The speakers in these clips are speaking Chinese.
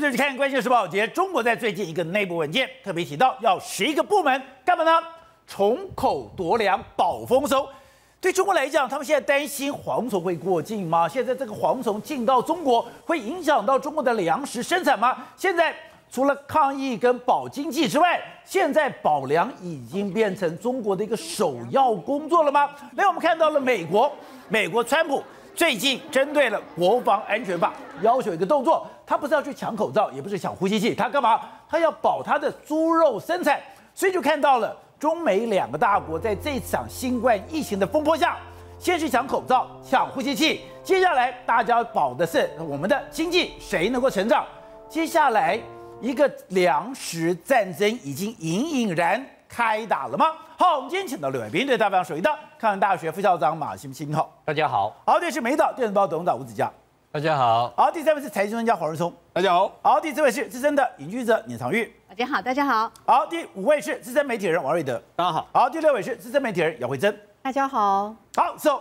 天继续看关键时报节，中国在最近一个内部文件特别提到，要十一个部门干嘛呢？从口夺粮，保丰收。对中国来讲，他们现在担心蝗虫会过境吗？现在这个蝗虫进到中国，会影响到中国的粮食生产吗？现在除了抗疫跟保经济之外，现在保粮已经变成中国的一个首要工作了吗？那我们看到了美国，美国川普。最近针对了国防安全法，要求一个动作，他不是要去抢口罩，也不是抢呼吸器，他干嘛？他要保他的猪肉生产，所以就看到了中美两个大国在这场新冠疫情的风波下，先是抢口罩、抢呼吸器，接下来大家保的是我们的经济，谁能够成长？接下来一个粮食战争已经隐隐然开打了吗？好，我们今天请到六位兵队代表，首一的抗南大学副校长马新新好，大家好。好，第二是美岛电子报董事长吴子佳，大家好。好，第三位是财经专家黄仁松，大家好。好，第四位是资深的影剧者尹长玉，大家好，大家好。好，第五位是资深媒体人王瑞德，大家好。好，第六位是资深媒体人姚慧珍，大家好。好，So，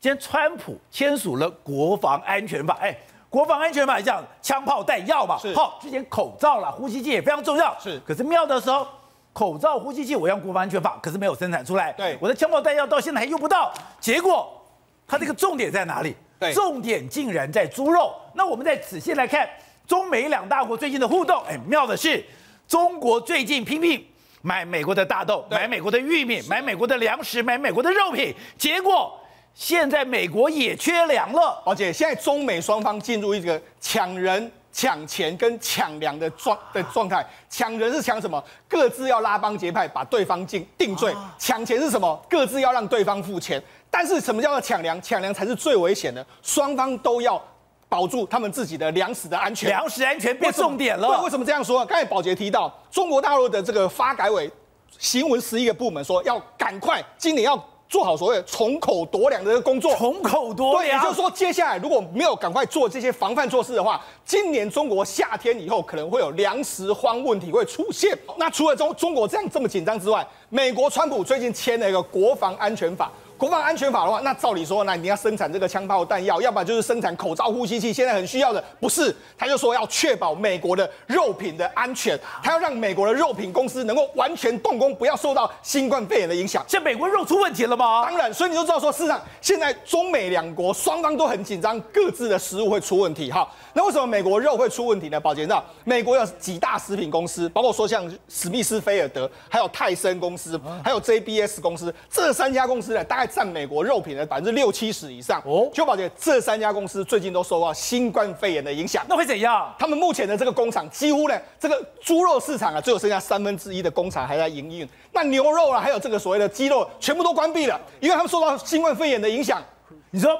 今天川普签署了国防安全法，哎，国防安全法讲枪炮弹药嘛，是。好，之前口罩啦、呼吸机也非常重要，是。可是妙的时候。口罩、呼吸器，我用国防安全法，可是没有生产出来。对，我的枪炮弹药到现在还用不到。结果，它这个重点在哪里？对，重点竟然在猪肉。那我们再仔细来看中美两大国最近的互动。哎，妙的是，中国最近拼命买美国的大豆，买美国的玉米，买美国的粮食，买美国的肉品。结果，现在美国也缺粮了。而且现在中美双方进入一个抢人。抢钱跟抢粮的状的状态，抢人是抢什么？各自要拉帮结派，把对方定定罪。抢钱是什么？各自要让对方付钱。但是什么叫做抢粮？抢粮才是最危险的。双方都要保住他们自己的粮食的安全。粮食安全变重点了。对，为什么这样说？刚才宝杰提到，中国大陆的这个发改委新闻十一个部门说，要赶快今年要。做好所谓从口夺粮的这个工作，从口夺粮，也就是说，接下来如果没有赶快做这些防范措施的话，今年中国夏天以后可能会有粮食荒问题会出现。那除了中中国这样这么紧张之外，美国川普最近签了一个国防安全法。国防安全法的话，那照理说，那你要生产这个枪炮弹药，要不然就是生产口罩、呼吸器，现在很需要的，不是？他就说要确保美国的肉品的安全，他要让美国的肉品公司能够完全动工，不要受到新冠肺炎的影响。现在美国肉出问题了吗？当然，所以你就知道说，市场现在中美两国双方都很紧张，各自的食物会出问题。哈，那为什么美国肉会出问题呢？保健道，美国有几大食品公司，包括说像史密斯菲尔德，还有泰森公司，还有 JBS 公司，这三家公司呢，大概。占美国肉品的百分之六七十以上哦，邱宝杰，这三家公司最近都受到新冠肺炎的影响，那会怎样？他们目前的这个工厂几乎呢，这个猪肉市场啊，只有剩下三分之一的工厂还在营运，那牛肉啊，还有这个所谓的鸡肉，全部都关闭了，因为他们受到新冠肺炎的影响。你说？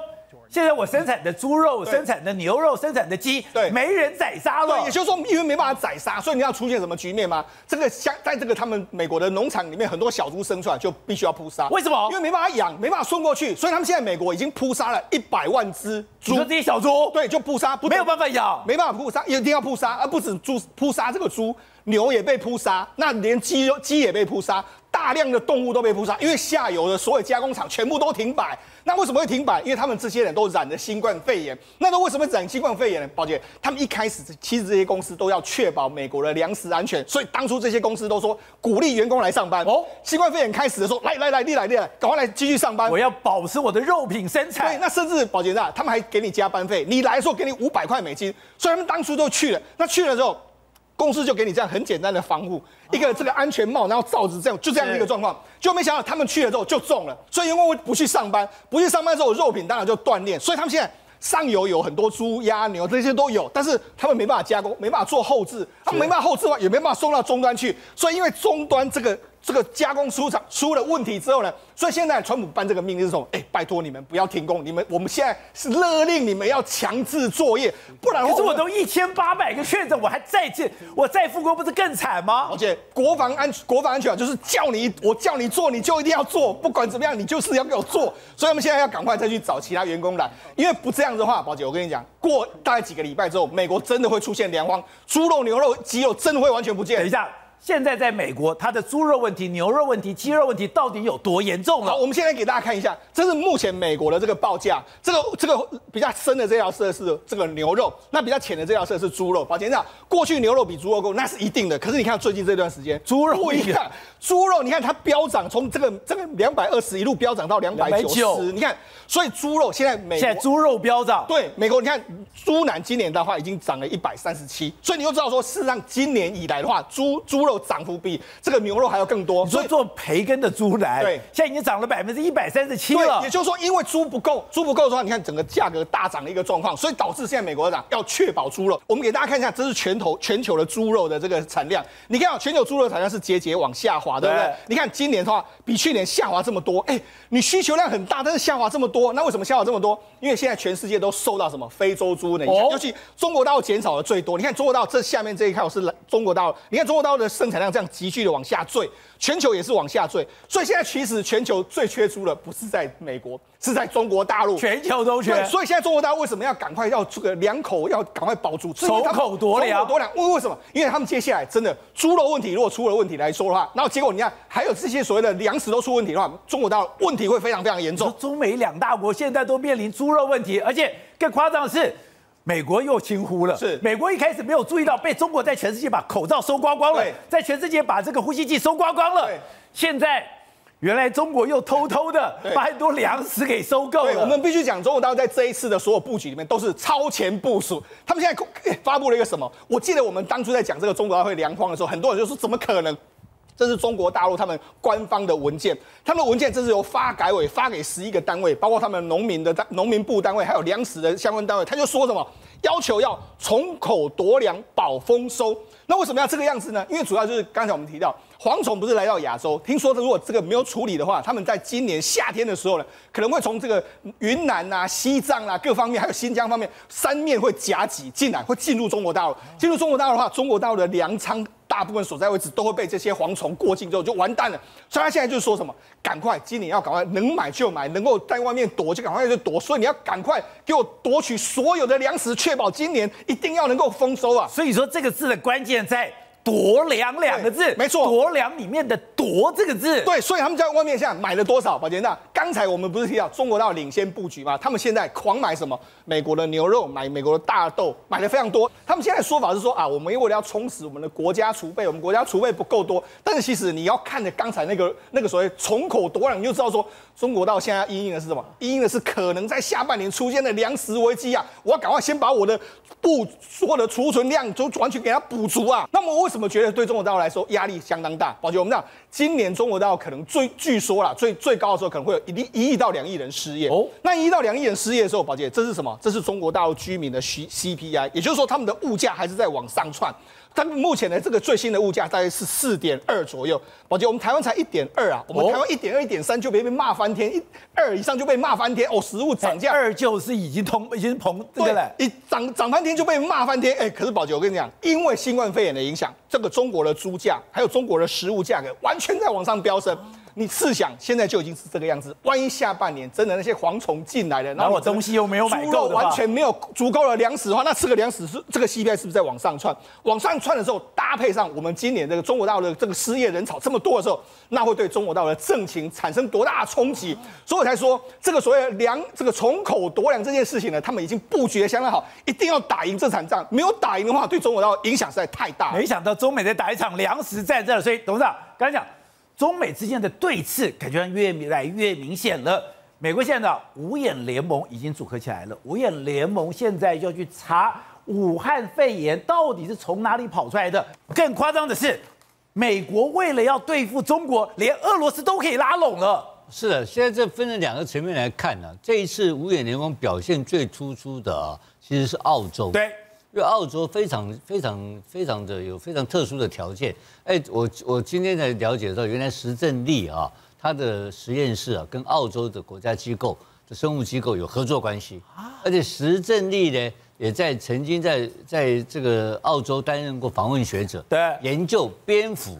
现在我生产的猪肉、生产的牛肉、生产的鸡，对，没人宰杀了。对，也就是说，因为没办法宰杀，所以你要出现什么局面吗？这个像在这个他们美国的农场里面，很多小猪生出来就必须要扑杀。为什么？因为没办法养，没办法送过去，所以他们现在美国已经扑杀了一百万只猪。这些小猪？对，就扑杀，没有办法养，没办法扑杀，一定要扑杀，而不止猪扑杀这个猪，牛也被扑杀，那连鸡鸡也被扑杀，大量的动物都被扑杀，因为下游的所有加工厂全部都停摆。那为什么会停摆？因为他们这些人都染了新冠肺炎。那都为什么染新冠肺炎呢？宝姐，他们一开始其实这些公司都要确保美国的粮食安全，所以当初这些公司都说鼓励员工来上班。哦，新冠肺炎开始的时候，来来来，你来你来，赶快来继续上班。我要保持我的肉品生产。对，那甚至宝姐啊，他们还给你加班费，你来的时候给你五百块美金。所以他们当初都去了。那去了之后。公司就给你这样很简单的防护，一个这个安全帽，然后罩子这样，就这样一个状况，就没想到他们去了之后就中了，所以因为我不去上班，不去上班之后肉品当然就断裂，所以他们现在上游有很多猪、鸭、牛这些都有，但是他们没办法加工，没办法做后置，他们没办法后置的话，也没办法送到终端去，所以因为终端这个。这个加工出厂出了问题之后呢，所以现在川普颁这个命令是说，哎，拜托你们不要停工，你们我们现在是勒令你们要强制作业，不然可是我都一千八百个确诊，我还再进，我再复工不是更惨吗？而且国防安国防安全就是叫你我叫你做你就一定要做，不管怎么样你就是要给我做，所以我们现在要赶快再去找其他员工来，因为不这样的话，宝姐我跟你讲，过大概几个礼拜之后，美国真的会出现粮荒，猪肉、牛肉、鸡肉真的会完全不见。等一下。现在在美国，它的猪肉问题、牛肉问题、鸡肉问题到底有多严重好，我们现在给大家看一下，这是目前美国的这个报价，这个这个比较深的这条色是这个牛肉，那比较浅的这条色是猪肉。宝前长，过去牛肉比猪肉贵，那是一定的。可是你看最近这段时间，猪肉不一样，猪肉你看它飙涨，从这个这个两百二十一路飙涨到两百九290十，你看，所以猪肉现在美国现在猪肉飙涨，对美国，你看猪腩今年的话已经涨了一百三十七，所以你就知道说，事实上今年以来的话，猪猪肉涨幅比这个牛肉还要更多。所以你说做培根的猪腩，对现在已经涨了百分之一百三十七对，了也。就是说，因为猪不够，猪不够的话，你看整个价格大涨的一个状况，所以导致现在美国涨要确保猪肉。我们给大家看一下，这是全球全球的猪肉的这个产量。你看啊，全球猪肉产量是节节往下滑，对不对？对你看今年的话，比去年下滑这么多，哎，你需求量很大，但是下滑这么多，那为什么下滑这么多？因为现在全世界都受到什么非洲猪的影响，哦尤其中国大陆减少的最多。你看中国大陆这下面这一块是来中国大陆，你看中国大陆的生产量这样急剧的往下坠，全球也是往下坠，所以现在其实全球最缺猪的不是在美国，是在中国大陆。全球都缺，，所以现在中国大陆为什么要赶快要这个两口要赶快保住，守口夺粮守口夺粮。为为什么？因为他们接下来真的猪肉问题如果出了问题来说的话，然后结果你看还有这些所谓的粮食都出问题的话，中国大陆问题会非常非常严重。中美两大国现在都面临猪肉问题，而且更夸张的是。美国又轻忽了，是美国一开始没有注意到，被中国在全世界把口罩收光光了对，在全世界把这个呼吸器收光光了对。现在原来中国又偷偷的把很多粮食给收购对，了。我们必须讲，中国大陆在这一次的所有布局里面都是超前部署。他们现在哎发布了一个什么？我记得我们当初在讲这个中国大会粮荒的时候，很多人就说怎么可能？这是中国大陆他们官方的文件，他们文件这是由发改委发给十一个单位，包括他们农民的单农民部单位，还有粮食的相关单位，他就说什么要求要从口夺粮，保丰收。那为什么要这个样子呢？因为主要就是刚才我们提到，蝗虫不是来到亚洲，听说如果这个没有处理的话，他们在今年夏天的时候呢，可能会从这个云南啊、西藏啊各方面，还有新疆方面三面会夹击进来，会进入中国大陆。进入中国大陆的话，中国大陆的粮仓大部分所在位置都会被这些蝗虫过境之后就完蛋了。所以他现在就是说什么，赶快今年要赶快能买就买，能够在外面躲就赶快就躲。所以你要赶快给我夺取所有的粮食，确保今年一定要能够丰收啊！所以说这个字的关键在“夺粮”两个字，没错夺粮里面的“夺”这个字，对，所以他们在外面现在买了多少？宝杰那刚才我们不是提到中国大陆领先布局吗？他们现在狂买什么？美国的牛肉，买美国的大豆，买的非常多。他们现在的说法是说啊，我们为了要充实我们的国家储备，我们国家储备不够多。但是其实你要看着刚才那个那个所谓从口夺粮，你就知道说中国大陆现在因应的是什么？因应的是可能在下半年出现的粮食危机啊！我要赶快先把我的不所有的储存量都完全给它补足啊！那么我为什么觉得对中国大陆来说压力相当大？宝姐，我们讲今年中国大陆可能最据说啦，最最高的时候可能会有一亿一亿到两亿人失业。哦哦，那一亿到两亿人失业的时候，宝姐，这是什么？这是中国大陆居民的 C CPI，也就是说他们的物价还是在往上窜。他们目前的这个最新的物价大概是四点二左右，宝杰，我们台湾才一点二啊，我们哦台湾一点二、一点三就被被骂翻天，一二以上就被骂翻天哦，食物涨价二就是已经通，已经膨这个了。对，一涨涨翻天就被骂翻天。哎、可是宝杰，我跟你讲，因为新冠肺炎的影响，这个中国的猪价还有中国的食物价格完全在往上飙升。你试想，现在就已经是这个样子，万一下半年真的那些蝗虫进来了，然后我东西又没有买够完全没有足够的粮食的话，那吃个粮食是这个 CPI 是不是在往上窜？往上窜的时候，搭配上我们今年这个中国大陆的这个失业人潮这么多的时候，那会对中国大陆的政情产生多大的冲击？所以我才说，这个所谓的粮这个从口夺粮这件事情呢，他们已经布局的相当好，一定要打赢这场仗。没有打赢的话，对中国大陆影响实在太大了。没想到中美在打一场粮食战争了，所以董事长刚才讲，中美之间的对峙感觉越来越明显了。美国现在的五眼联盟已经组合起来了，五眼联盟现在要去查武汉肺炎到底是从哪里跑出来的。更夸张的是，美国为了要对付中国，连俄罗斯都可以拉拢了。是的，现在这分了两个层面来看呢、这一次五眼联盟表现最突出的啊，其实是澳洲。对，因为澳洲非常非常非常的有非常特殊的条件。哎，我我今天才了解到，原来石正丽啊，他的实验室啊，跟澳洲的国家机构的生物机构有合作关系，而且石正丽呢，也在曾经在在这个澳洲担任过访问学者，对研究蝙蝠，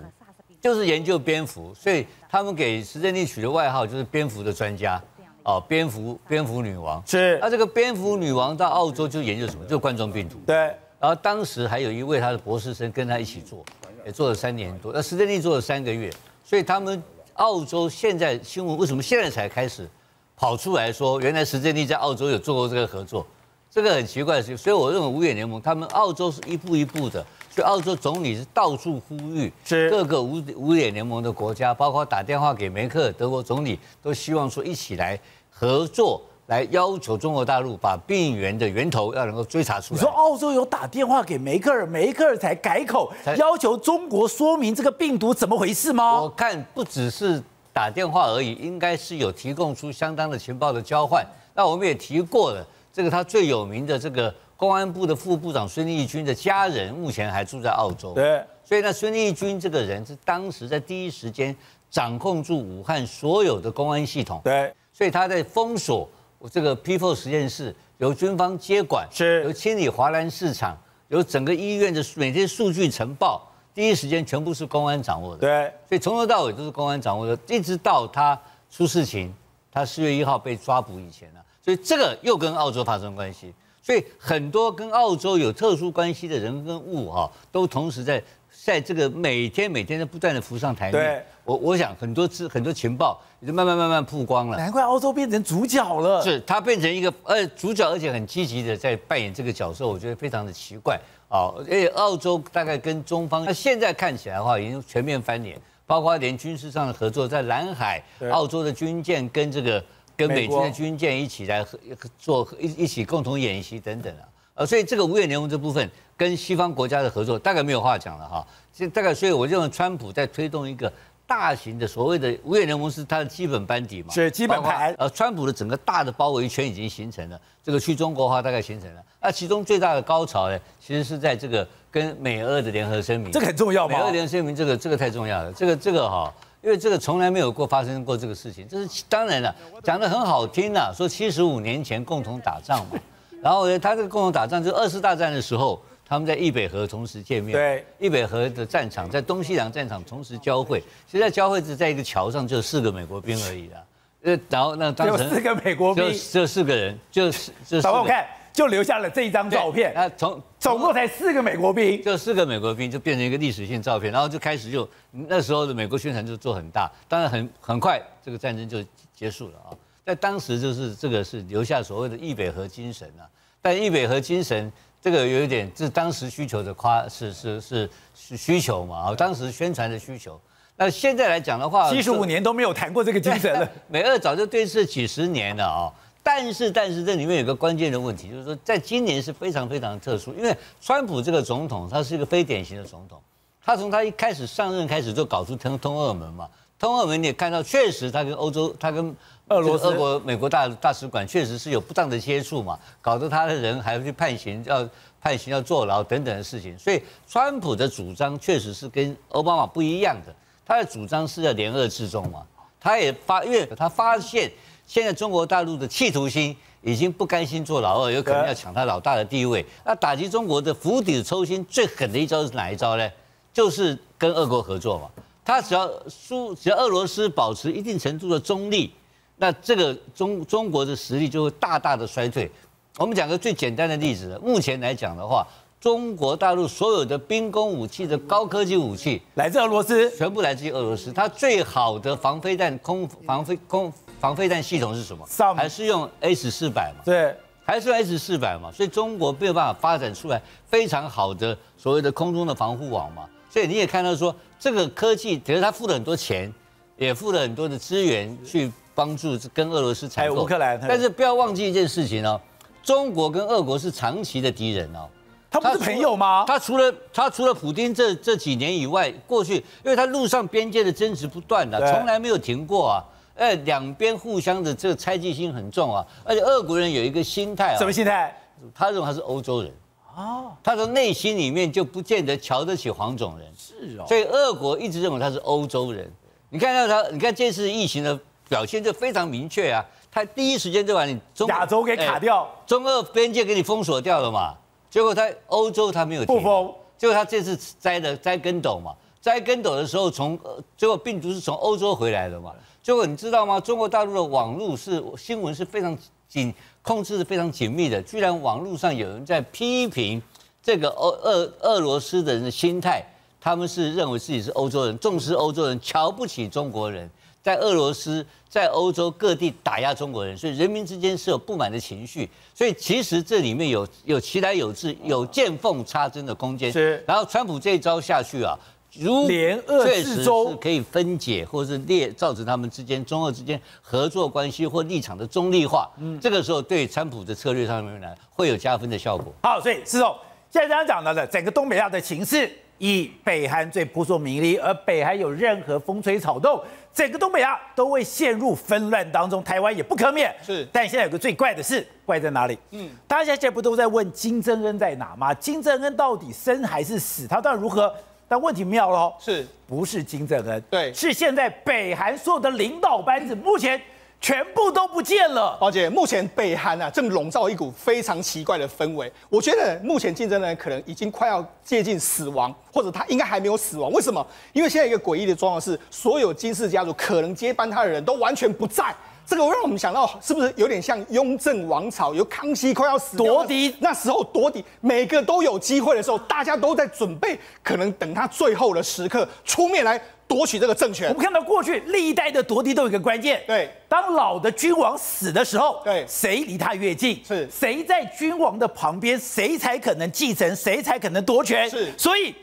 就是研究蝙蝠，所以他们给石正丽取的外号就是蝙蝠的专家。哦，蝙蝠蝙蝠女王是那这个蝙蝠女王到澳洲就研究什么？就冠状病毒。对，然后当时还有一位他的博士生跟他一起做，也做了三年多，那石正丽做了三个月，所以他们澳洲现在新闻为什么现在才开始跑出来说，原来石正丽在澳洲有做过这个合作，这个很奇怪的事情。所以我认为五眼联盟他们澳洲是一步一步的，所以澳洲总理是到处呼吁，是各个五五眼联盟的国家，包括打电话给梅克尔德国总理，都希望说一起来合作。来要求中国大陆把病源的源头要能够追查出来。你说澳洲有打电话给梅克尔，梅克尔才改口才要求中国说明这个病毒怎么回事吗？我看不只是打电话而已，应该是有提供出相当的情报的交换。那我们也提过了，这个他最有名的这个公安部的副部长孙立军的家人，目前还住在澳洲。对，所以呢，孙立军这个人是当时在第一时间掌控住武汉所有的公安系统。对，所以他在封锁这个 P4 实验室，由军方接管，是由清理华南市场，由整个医院的每天数据呈报，第一时间全部是公安掌握的。对，所以从头到尾都是公安掌握的，一直到他出事情，他四月一号被抓捕以前呢、所以这个又跟澳洲发生关系，所以很多跟澳洲有特殊关系的人跟物哈、都同时在在这个每天每天都不断的浮上台对面。我我想很多次很多情报也就慢慢慢慢曝光了。难怪澳洲变成主角了。是他变成一个呃主角，而且很积极的在扮演这个角色，我觉得非常的奇怪啊。而且澳洲大概跟中方，那现在看起来的话，已经全面翻脸，包括连军事上的合作，在南海，澳洲的军舰跟这个跟美军的军舰一起来合做一一起共同演习等等啊。呃，所以这个五眼联盟这部分跟西方国家的合作大概没有话讲了哈。这大概，所以我认为川普在推动一个大型的所谓的五眼联盟是它的基本班底嘛，是基本盘呃，川普的整个大的包围圈已经形成了，这个去中国化大概形成了。那其中最大的高潮呢，其实是在这个跟美俄的联合声明，这个很重要吗美俄联合声明这个这个太重要了，这个这个哈。因为这个从来没有过发生过这个事情，这是当然了，讲的很好听呐，说七十五年前共同打仗嘛，然后呢，他这个共同打仗就是二次大战的时候，他们在易北河同时见面，对，易北河的战场在东西两战场同时交汇，其实在交汇只在一个桥上，就四个美国兵而已啦，呃，然后那当时有四个美国就兵，就四个人，就是就是找我看，就留下了这一张照片，那从总共才四个美国兵。这四个美国兵就变成一个历史性照片，然后就开始就那时候的美国宣传就做很大，当然很很快这个战争就结束了啊。在当时就是这个是留下所谓的易北河精神啊，但易北河精神这个有一点是当时需求的夸是是是是需求嘛啊，当时宣传的需求。那现在来讲的话，七十五年都没有谈过这个精神了。美俄早就对峙几十年了啊、但是，但是这里面有个关键的问题，就是说，在今年是非常非常特殊，因为川普这个总统他是一个非典型的总统，他从他一开始上任开始就搞出通通俄门嘛，通俄门你也看到，确实他跟欧洲，他跟俄罗斯俄国、美国大大使馆确实是有不当的接触嘛，搞得他的人还要去判刑，要判刑要坐牢等等的事情，所以川普的主张确实是跟奥巴马不一样的，他的主张是要联俄制中嘛，他也发，因为他发现现在中国大陆的企图心已经不甘心做老二，有可能要抢他老大的地位。那打击中国的釜底抽薪最狠的一招是哪一招呢？就是跟俄国合作嘛。他只要输，只要俄罗斯保持一定程度的中立，那这个中中国的实力就会大大的衰退。我们讲个最简单的例子，目前来讲的话，中国大陆所有的兵工武器的高科技武器，来自俄罗斯，全部来自于俄罗斯。它最好的防飞弹空防飞空防飞弹系统是什么？还是用 S 四百嘛？对，还是用 S 四百嘛？所以中国没有办法发展出来非常好的所谓的空中的防护网嘛？所以你也看到说，这个科技其实它付了很多钱，也付了很多的资源去帮助跟俄罗斯采购。乌克兰但是不要忘记一件事情哦，中国跟俄国是长期的敌人哦。他不是朋友吗？他除了他除了普京这这几年以外，过去因为他陆上边界的争执不断的，对从来没有停过啊。哎，两边互相的这个猜忌心很重啊，而且俄国人有一个心态啊什，么心态？他认为他是欧洲人，哦，他的内心里面就不见得瞧得起黄种人，是哦。所以俄国一直认为他是欧洲人。你看到他，你看这次疫情的表现就非常明确啊，他第一时间就把你中亚洲给卡哎掉，中俄边界给你封锁掉了嘛，结果他欧洲他没有不封，结果他这次栽的栽跟斗嘛，栽跟斗的时候从，呃结果病毒是从欧洲回来的嘛，结果你知道吗？中国大陆的网络是新闻是非常紧控制的非常紧密的，居然网络上有人在批评这个俄俄俄罗斯的人的心态，他们是认为自己是欧洲人，重视欧洲人，瞧不起中国人，在俄罗斯、在欧洲各地打压中国人，所以人民之间是有不满的情绪。所以其实这里面有有其来有志，有见缝插针的空间。是然后川普这一招下去啊，如联俄确实制中是可以分解，或是列造成他们之间中俄之间合作关系或立场的中立化。嗯，这个时候对川普的策略上面来会有加分的效果。好，所以施总现在刚刚讲到的整个东北亚的情势，以北韩最扑朔迷离，而北韩有任何风吹草动，整个东北亚都会陷入纷乱当中，台湾也不可免。是但现在有个最怪的事，怪在哪里？嗯，大家现在不都在问金正恩在哪吗？金正恩到底生还是死？他到底如何？但问题妙了，是不是金正恩？对是现在北韩所有的领导班子目前全部都不见了。宝姐，目前北韩啊正笼罩一股非常奇怪的氛围。我觉得目前竞争人可能已经快要接近死亡，或者他应该还没有死亡。为什么？因为现在一个诡异的状况是，所有金氏家族可能接班他的人都完全不在。这个让我们想到，是不是有点像雍正王朝，有康熙快要死夺嫡？那时候夺嫡，每个都有机会的时候，大家都在准备，可能等他最后的时刻出面来夺取这个政权。我。们看到过去历代的夺嫡都有一个关键，对，当老的君王死的时候，对谁离他越近，是。谁在君王的旁边，谁才可能继承，谁才可能夺权。是。所以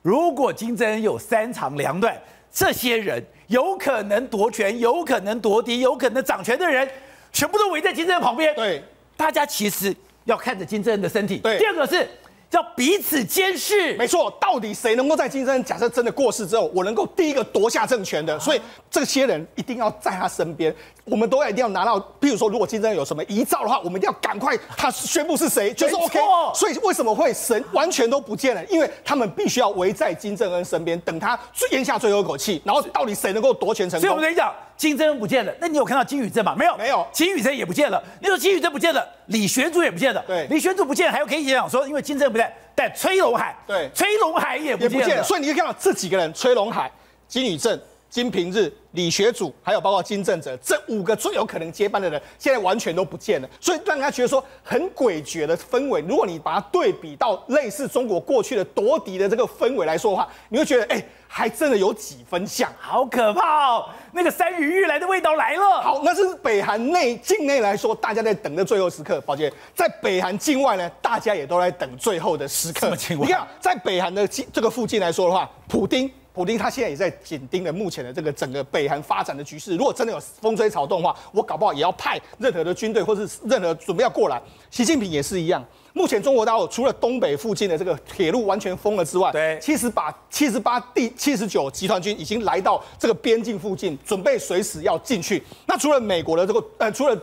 如果金正恩有三长两短，这些人有可能夺权，有可能夺嫡，有可能掌权的人，全部都围在金正恩旁边。对，大家其实要看着金正恩的身体。对第二个是要彼此监视。没错，到底谁能够在金正恩假设真的过世之后，我能够第一个夺下政权的？所以这些人一定要在他身边，我们都要一定要拿到。譬如说，如果金正恩有什么遗诏的话，我们一定要赶快他宣布是谁，就是 OK。所以为什么会神完全都不见了？因为他们必须要围在金正恩身边，等他最咽下最后一口气，然后到底谁能够夺权成功所以我你讲，金正恩不见了，那你有看到金宇镇吗？没有，没有金宇镇也不见了。你说金宇镇不见了，李玄祖也不见了。对李玄祖不见了，还有可以讲说，因为金正恩不在，但崔龙海，对崔龙海也不见了。也不见了。所以你可以看到这几个人：崔龙海、金宇镇、金平日、李学祖，还有包括金正哲，这五个最有可能接班的人，现在完全都不见了。所以让人家觉得说很诡谲的氛围。如果你把它对比到类似中国过去的夺嫡的这个氛围来说的话，你会觉得，哎、还真的有几分像。好可怕哦！那个山雨欲来的味道来了。好，那是北韩内境内来说，大家在等的最后时刻。宝杰，在北韩境外呢，大家也都在等最后的时刻你看，在北韩的境这个附近来说的话，普丁。普京他现在也在紧盯着目前的这个整个北韩发展的局势。如果真的有风吹草动的话，我搞不好也要派任何的军队或是任何准备要过来。习近平也是一样。目前中国大陆除了东北附近的这个铁路完全封了之外，对七十八七十八第七十九集团军已经来到这个边境附近，准备随时要进去。那除了美国的这个呃，除了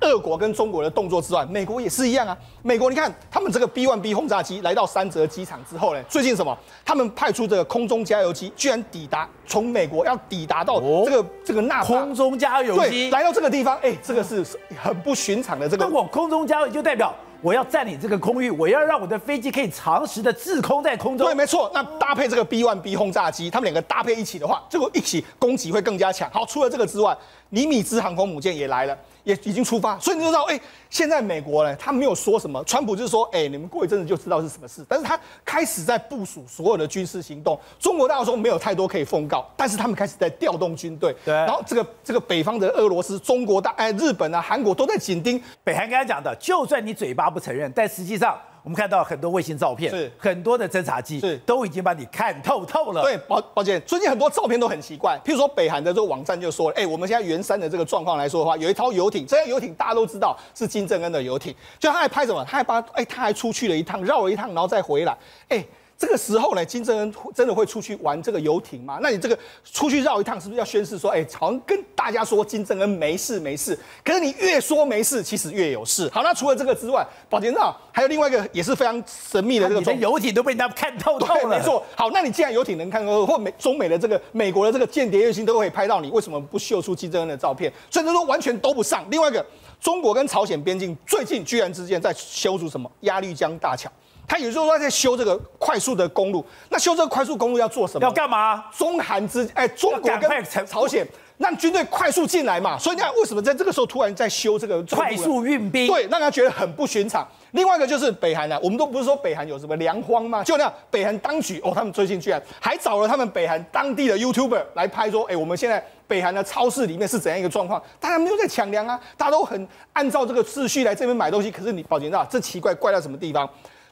俄国跟中国的动作之外，美国也是一样啊。美国你看，他们这个 B1B 轰炸机来到三泽机场之后呢，最近什么？他们派出这个空中加油机，居然抵达从美国要抵达到哦这个、这个那空中加油，机，来到这个地方，哎、这个是很不寻常的这个那我空中加油就代表我要占领这个空域，我要让我的飞机可以长时的滞空在空中对，。没错。那搭配这个 B1B 轰炸机，他们两个搭配一起的话，这个一起攻击会更加强。好，除了这个之外，尼米兹航空母舰也来了，也已经出发。所以你就知道，哎、现在美国呢，他没有说什么，川普就是说，哎、你们过一阵子就知道是什么事。但是他开始在部署所有的军事行动。中国大陆说没有太多可以奉告，但是他们开始在调动军队。对然后这个这个北方的俄罗斯、中国大、哎、日本啊、韩国都在紧盯。北韩刚才讲的，就算你嘴巴不承认，但实际上我们看到很多卫星照片，是很多的侦察机是都已经把你看透透了。对，抱抱歉，最近很多照片都很奇怪。譬如说，北韩的这个网站就说了，哎、我们现在圆山的这个状况来说的话，有一艘游艇，这艘游艇大家都知道是金正恩的游艇，就他还拍什么？他还把，哎、他还出去了一趟，绕了一趟，然后再回来，哎、这个时候呢，金正恩真的会出去玩这个游艇吗？那你这个出去绕一趟，是不是要宣誓说，哎、好像跟大家说金正恩没事没事？可是你越说没事，其实越有事。好，那除了这个之外，保田长还有另外一个也是非常神秘的这个你的状游艇都被人家看透透对，了。没错。好，那你既然游艇能看透，或美中美的这个美国的这个间谍卫星都可以拍到你，为什么不秀出金正恩的照片？所以他说完全都不上。另外一个，中国跟朝鲜边境最近居然之间在修筑什么鸭绿江大桥。他也就是说在修这个快速的公路。那修这个快速公路要做什么？要干嘛？中韩之哎，中国跟朝鲜让军队快速进来嘛。所以你看，为什么在这个时候突然在修这个快速运兵？对，让他觉得很不寻常。另外一个就是北韩啊，我们都不是说北韩有什么粮荒吗？就那样，北韩当局哦，他们最近居然还找了他们北韩当地的 YouTuber 来拍说，哎，我们现在北韩的超市里面是怎样一个状况？大家没有在抢粮啊，大家都很按照这个秩序来这边买东西。可是你保洁道这奇怪怪到什么地方？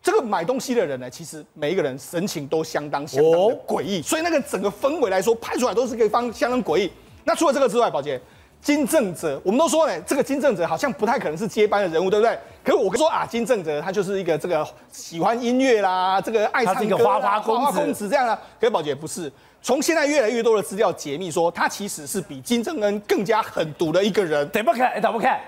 这个买东西的人呢，其实每一个人神情都相当相当的诡异，所以那个整个氛围来说，拍出来都是可以方相当诡异。那除了这个之外，宝洁。金正哲，我们都说呢，这个金正哲好像不太可能是接班的人物，对不对？可是我跟说啊，金正哲 他就是一个这个喜欢音乐啦，这个爱唱歌、花花公子这样啦。可是宝姐不是，从现在越来越多的资料解密说，他其实是比金正恩更加狠毒的一个人。怎么看，怎么看，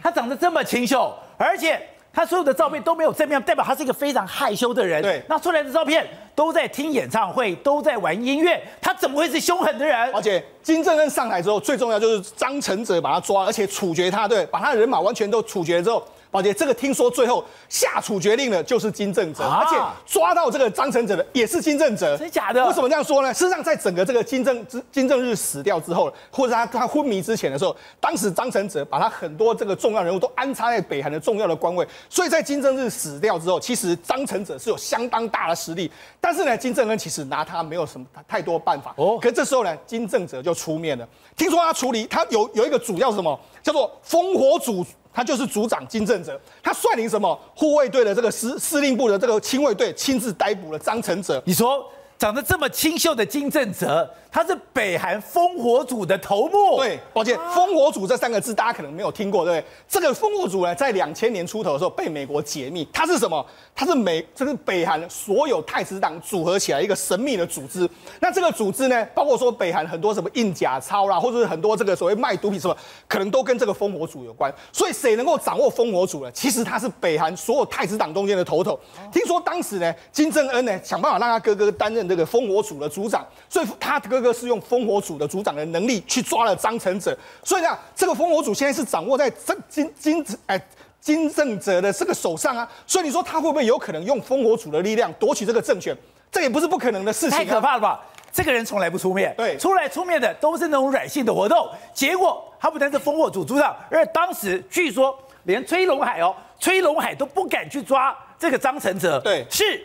他长得这么清秀，而且。他所有的照片都没有正面，代表他是一个非常害羞的人。对，那出来的照片都在听演唱会，都在玩音乐，他怎么会是凶狠的人？而且金正恩上台之后，最重要就是张成哲把他抓，而且处决他，对，把他的人马完全都处决之后。宝杰，这个听说最后下处决令的就是金正哲，而且抓到这个张成哲的也是金正哲，真假的？为什么这样说呢？事实上，在整个这个金正之金正日死掉之后，或者他他昏迷之前的时候，当时张成哲把他很多这个重要人物都安插在北韩的重要的官位，所以在金正日死掉之后，其实张成哲是有相当大的实力，但是呢，金正恩其实拿他没有什么太多办法。哦，可这时候呢，金正哲就出面了，听说他处理他有有一个主要是什么叫做烽火组。他就是组长金正哲，他率领什么护卫队的这个司司令部的这个亲卫队，亲自逮捕了张成哲。你说长得这么清秀的金正哲？他是北韩烽火组的头目。对，抱歉，烽火组这三个字大家可能没有听过，对不对？这个烽火组呢，在两千年出头的时候被美国解密。它是什么？它是美，这是北韩所有太子党组合起来一个神秘的组织。那这个组织呢，包括说北韩很多什么印假钞啦，或者是很多这个所谓卖毒品什么，可能都跟这个烽火组有关。所以谁能够掌握烽火组呢？其实他是北韩所有太子党中间的头头。听说当时呢，金正恩呢想办法让他哥哥担任这个烽火组的组长，所以他哥。哥是用烽火组的组长的能力去抓了张成哲，所以呢，这个烽火组现在是掌握在金金金哎金正哲的这个手上啊，所以你说他会不会有可能用烽火组的力量夺取这个政权？这也不是不可能的事情。太可怕了吧！这个人从来不出面，对，出来出面的都是那种软性的活动。结果他不但是烽火组组长，而且当时据说连崔龙海哦，崔龙海都不敢去抓这个张成哲，对，是。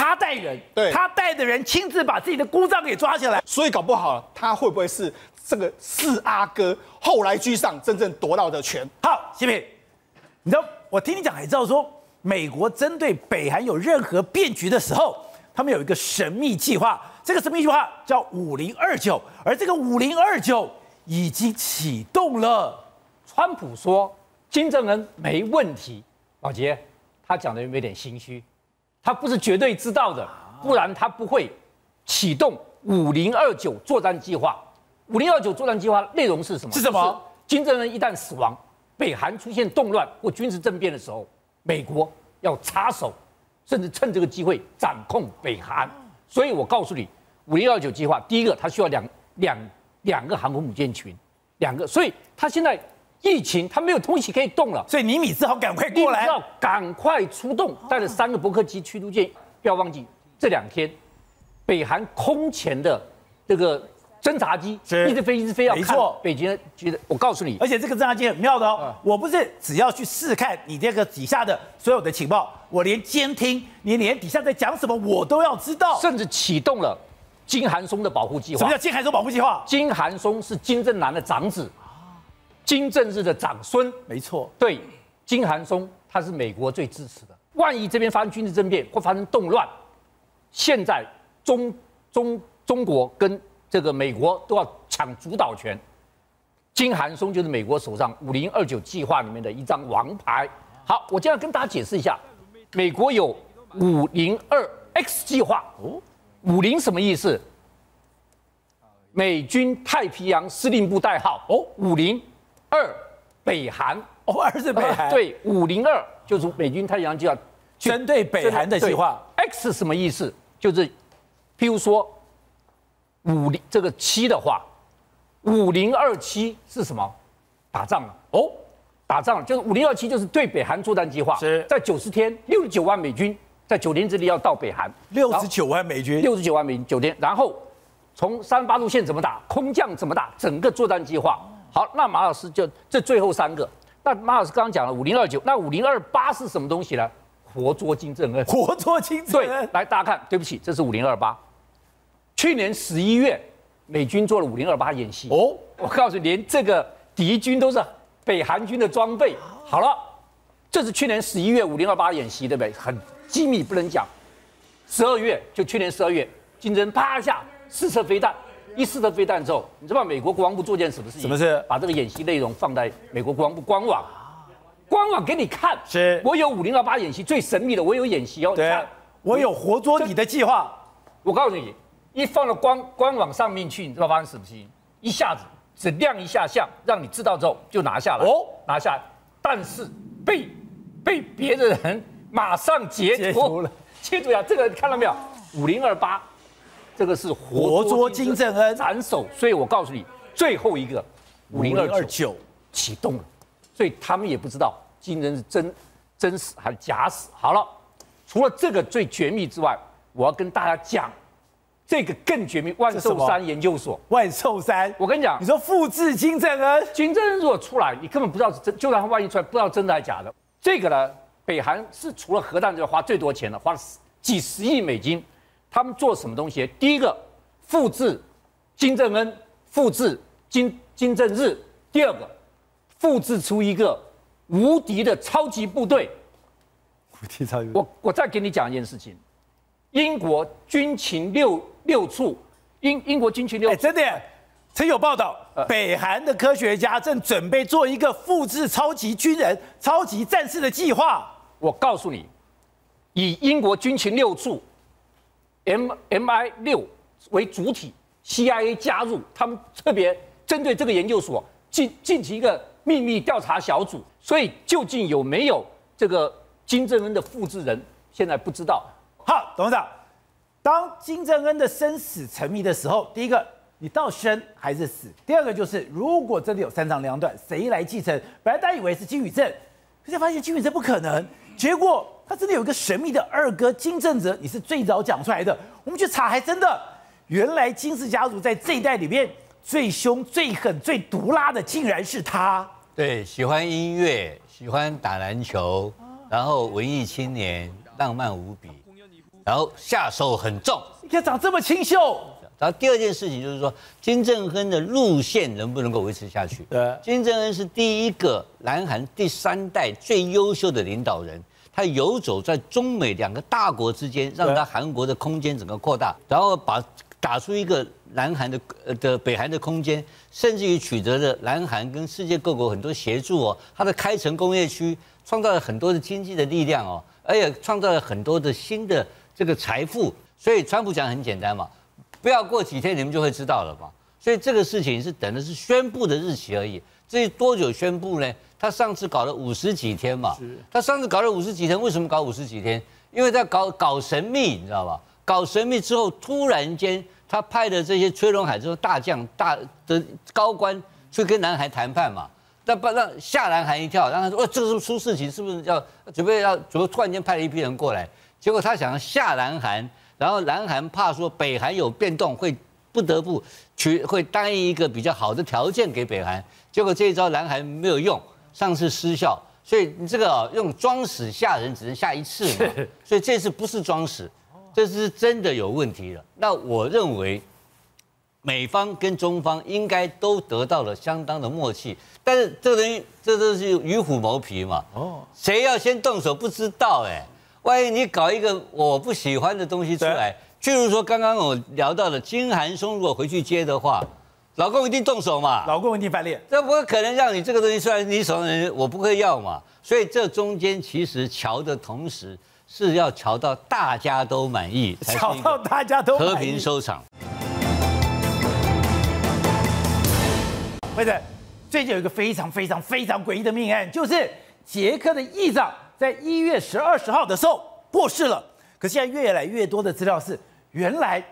他带人，对，他带的人亲自把自己的姑丈给抓起来，所以搞不好他会不会是这个四阿哥后来居上，真正夺到的权？好，西平，你知道我听你讲，还知道说美国针对北韩有任何变局的时候，他们有一个神秘计划，这个神秘计划叫五零二九，而这个五零二九已经启动了。川普说金正恩没问题，老杰他讲的有没有点心虚？他不是绝对知道的，不然他不会启动五零二九作战计划。五零二九作战计划内容是什么？是什么？金正恩一旦死亡，北韩出现动乱或军事政变的时候，美国要插手，甚至趁这个机会掌控北韩。所以我告诉你，五零二九计划，第一个，它需要两两两个航空母舰群，两个，所以他现在。疫情，他没有东西可以动了，所以尼米兹好赶快过来，要赶快出动，带着三个伯克级驱逐舰。不要忘记，这两天北韩空前的这个侦察机一直飞一直飞，要看北京觉得。我告诉你，而且这个侦察机很妙的哦，我不是只要去试看你这个底下的所有的情报，我连监听你连底下在讲什么我都要知道，甚至启动了金韩松的保护计划。什么叫金韩松保护计划？金韩松是金正男的长子。金正日的长孙，没错，对，金韩松他是美国最支持的。万一这边发生军事政变或发生动乱，现在中中中国跟这个美国都要抢主导权。金韩松就是美国手上五零二九计划里面的一张王牌。好，我今天跟大家解释一下，美国有五零二 X 计划。哦，五零什么意思？美军太平洋司令部代号。哦，五零。二，北韩。哦，二是北韩，对，五零二就是美军太平洋计划，针对北韩的计划。X 什么意思？就是，譬如说，五零这个七的话，五零二七是什么？打仗了。哦，打仗了。就是五零二七就是对北韩作战计划，是。在九十天六十九万美军在九天之内要到北韩，六十九万美军，六十九万美军九天，然后从三八路线怎么打，空降怎么打，整个作战计划。好，那马老师就这最后三个。那马老师刚刚讲了五零二九，那五零二八是什么东西呢？活捉金正恩，活捉金正恩对恩，，来大家看，对不起，这是五零二八。去年十一月，美军做了五零二八演习。哦，我告诉你，连这个敌军都是北韩军的装备。好了，这是去年十一月五零二八演习，对不对？很机密，不能讲。十二月，就去年十二月，金正恩啪一下试射飞弹，一试射飞弹之后，你知道美国国防部做件什么事情？什么事把这个演习内容放在美国国防部官网，官网给你看。是我有五零二八演习最神秘的，我有演习哦。你对看，我有活捉你的计划，我告诉你，一放到官官网上面去，你知道发生什么事情？一下子只亮一下相，让你知道之后就拿下来。哦哦，拿下来，但是被被别的人马上截图截图了。截图呀，这个看到没有？五零二八，这个是活捉金正恩斩首。所以我告诉你，最后一个五零二九九，启动了，所以他们也不知道金正恩是真真死还是假死。好了，除了这个最绝密之外，我要跟大家讲这个更绝密，万寿山研究所。万寿山，我跟你讲你，说复制金正恩，金正恩如果出来，你根本不知道是真，就算他万一出来，不知道真的还是假的。这个呢，北韩是除了核弹之外花最多钱的，花了几十亿美金。他们做什么东西？第一个，复制金正恩，复制金金正日；第二个，复制出一个无敌的超级部队。我我我再给你讲一件事情，英国军情六六处，英英国军情六哎，真的耶，曾有报道，呃北韩的科学家正准备做一个复制超级军人、超级战士的计划。我告诉你，以英国军情六处 M M I 六为主体，CIA 加入，他们特别针对这个研究所进进行一个秘密调查小组。所以究竟有没有这个金正恩的复制人，现在不知道。好，董事长，当金正恩的生死成谜的时候，第一个，你到生还是死？第二个就是，如果真的有三长两短，谁来继承？本来大家以为是金宇镇，可是发现金宇镇不可能。结果他真的有一个神秘的二哥金正哲，你是最早讲出来的。我们去查，还真的，原来金氏家族在这一代里面最凶、最狠、最毒辣的，竟然是他。对，喜欢音乐，喜欢打篮球，然后文艺青年，浪漫无比，然后下手很重。你看长这么清秀，然后第二件事情就是说，金正恩的路线能不能够维持下去？对金正恩是第一个南韩第三代最优秀的领导人，他游走在中美两个大国之间，让他韩国的空间整个扩大，然后把打出一个南韩的呃的北韩的空间，甚至于取得了南韩跟世界各国很多协助哦。他的开城工业区创造了很多的经济的力量哦，而且创造了很多的新的这个财富。所以川普讲很简单嘛，不要过几天你们就会知道了嘛。所以这个事情是等的是宣布的日期而已。至于多久宣布呢？他上次搞了五十几天嘛，他上次搞了五十几天，为什么搞五十几天？因为在搞搞神秘，你知道吧？搞神秘之后，突然间他派的这些崔龙海这种大将、大的高官去跟南韩谈判嘛，那不让吓南韩一跳，让他说，哦，这个是不是出事情，是不是要准备要怎么突然间派了一批人过来？结果他想要吓南韩，然后南韩怕说北韩有变动，会不得不去会答应一个比较好的条件给北韩，结果这一招南韩没有用，上次失效，所以你这个、哦、用装死吓人只能吓一次嘛，所以这次不是装死，这是真的有问题了。那我认为。美方跟中方应该都得到了相当的默契，但是这东西这都是与虎谋皮嘛。哦，谁要先动手不知道哎，万一你搞一个我不喜欢的东西出来，譬如说刚刚我聊到的金韩松，如果回去接的话，老公一定动手嘛。老公一定翻脸。这不可能让你这个东西出来，你手上人我不会要嘛。所以这中间其实瞧的同时是要瞧到大家都满意，才是吵一个到大家都和平收场。或者最近有一个非常非常非常诡异的命案，就是捷克的议长在一月十二十号的时候过世了。可现在越来越多的资料是，原来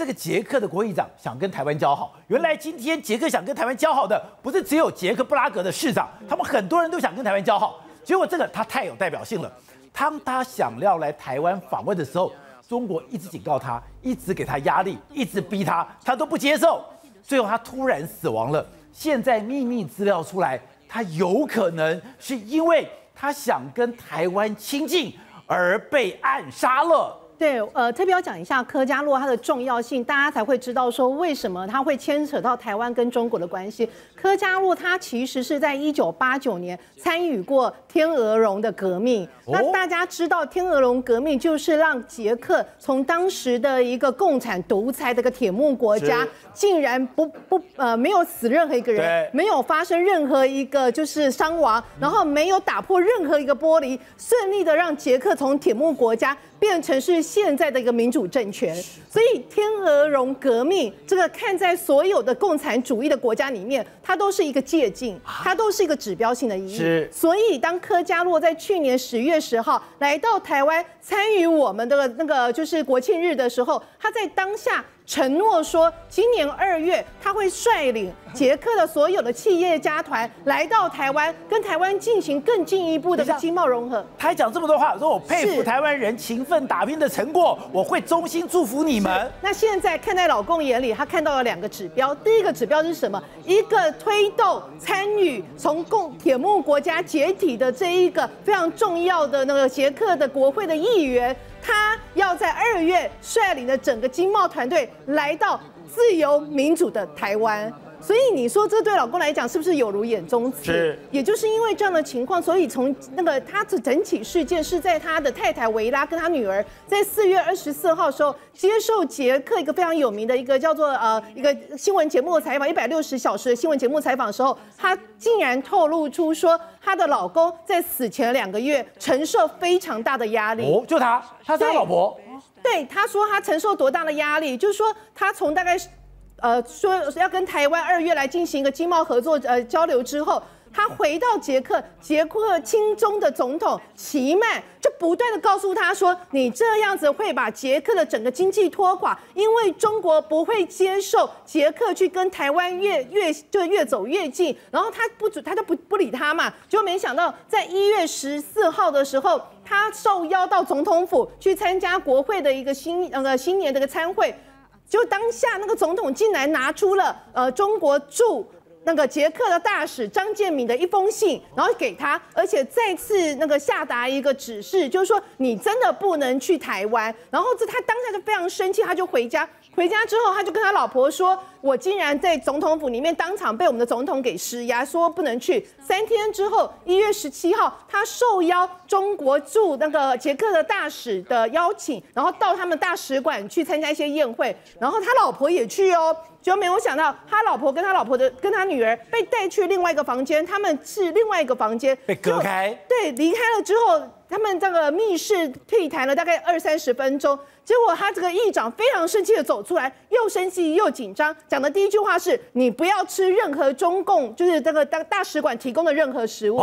这个捷克的国议长想跟台湾交好。原来今天捷克想跟台湾交好的，不是只有捷克布拉格的市长，他们很多人都想跟台湾交好。结果这个他太有代表性了。当他想要来台湾访问的时候，中国一直警告他，一直给他压力，一直逼他，他都不接受。最后他突然死亡了。现在秘密资料出来，他有可能是因为他想跟台湾亲近而被暗杀了。对，呃，特别要讲一下柯家洛它的重要性，大家才会知道说为什么它会牵扯到台湾跟中国的关系。柯家洛他其实是在一九八九年参与过天鹅绒的革命。那大家知道天鹅绒革命就是让捷克从当时的一个共产独裁的一个铁幕国家，竟然不不呃没有死任何一个人，没有发生任何一个就是伤亡，然后没有打破任何一个玻璃，顺利的让捷克从铁幕国家。变成是现在的一个民主政权，所以天鹅绒革命这个看在所有的共产主义的国家里面，它都是一个借鉴，它都是一个指标性的意义。所以当柯加洛在去年十月十号来到台湾参与我们的那个就是国庆日的时候，他在当下。承诺说，今年二月他会率领捷克的所有的企业家团来到台湾，跟台湾进行更进一步的经贸融合。他还讲这么多话，说我佩服台湾人勤奋打拼的成果，我会衷心祝福你们。那现在看在老公眼里，他看到了两个指标。第一个指标是什么？一个推动参与从共铁幕国家解体的这一个非常重要的那个捷克的国会的议员。他要在二月率领的整个经贸团队来到自由民主的台湾。所以你说这对老公来讲是不是有如眼中刺？是，也就是因为这样的情况，所以从那个他的整起事件是在他的太太维拉跟他女儿在四月二十四号时候接受捷克一个非常有名的一个叫做呃一个新闻节目采访，一百六十小时的新闻节目采访的时候，他竟然透露出说她的老公在死前两个月承受非常大的压力。哦，就他，他是他老婆。对，他说他承受多大的压力，就是说他从大概。呃，说要跟台湾二月来进行一个经贸合作呃交流之后，他回到捷克，捷克亲中的总统齐曼就不断的告诉他说，你这样子会把捷克的整个经济拖垮，因为中国不会接受捷克去跟台湾越越就越走越近，然后他不准他就不不理他嘛，就没想到在一月十四号的时候，他受邀到总统府去参加国会的一个新那个新年的一个参会。就当下那个总统竟然拿出了呃中国驻那个捷克的大使张建敏的一封信，然后给他，而且再次那个下达一个指示，就是说你真的不能去台湾。然后这他当下就非常生气，他就回家。回家之后，他就跟他老婆说：“我竟然在总统府里面当场被我们的总统给施压，说不能去。”三天之后，一月十七号，他受邀中国驻那个捷克的大使的邀请，然后到他们大使馆去参加一些宴会，然后他老婆也去哦。就没有想到，他老婆跟他老婆的跟他女儿被带去另外一个房间，他们是另外一个房间被隔开。对，离开了之后，他们这个密室退谈了大概二三十分钟。结果他这个议长非常生气的走出来，又生气又紧张，讲的第一句话是：“你不要吃任何中共就是这个大大使馆提供的任何食物。”，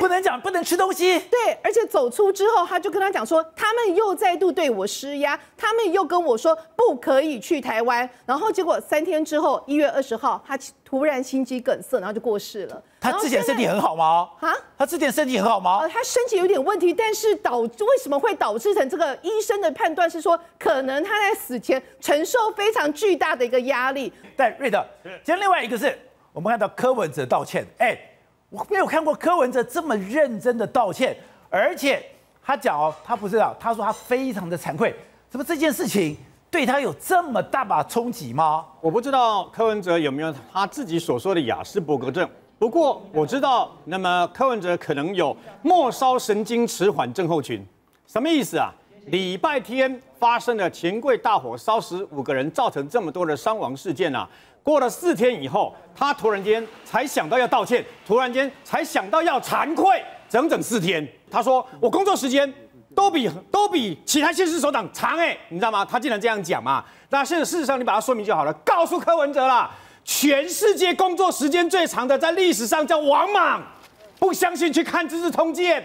不能讲，不能吃东西。对，而且走出之后，他就跟他讲说，他们又再度对我施压，他们又跟我说不可以去台湾。然后结果三天之后，一月二十号，他突然心肌梗塞，然后就过世了。他之前身体很好吗？啊，他之前身体很好吗？他身体有点问题，但是导为什么会导致成这个？医生的判断是说。可能他在死前承受非常巨大的一个压力。但瑞德，今天另外一个是我们看到柯文哲道歉，哎，我没有看过柯文哲这么认真的道歉，而且他讲哦，他不知道，他说他非常的惭愧，怎么这件事情对他有这么大把冲击吗？我不知道柯文哲有没有他自己所说的雅斯伯格症，不过我知道，那么柯文哲可能有末梢神经迟缓症候群，什么意思啊？礼拜天发生了钱柜大火，烧死五个人，造成这么多的伤亡事件啊！过了四天以后，他突然间才想到要道歉，突然间才想到要惭愧，整整四天。他说：“我工作时间都比都比其他县市首长长哎，你知道吗？”他竟然这样讲嘛？那现在事实上你把它说明就好了，告诉柯文哲啦，全世界工作时间最长的在历史上叫王莽，不相信去看《资治通鉴》。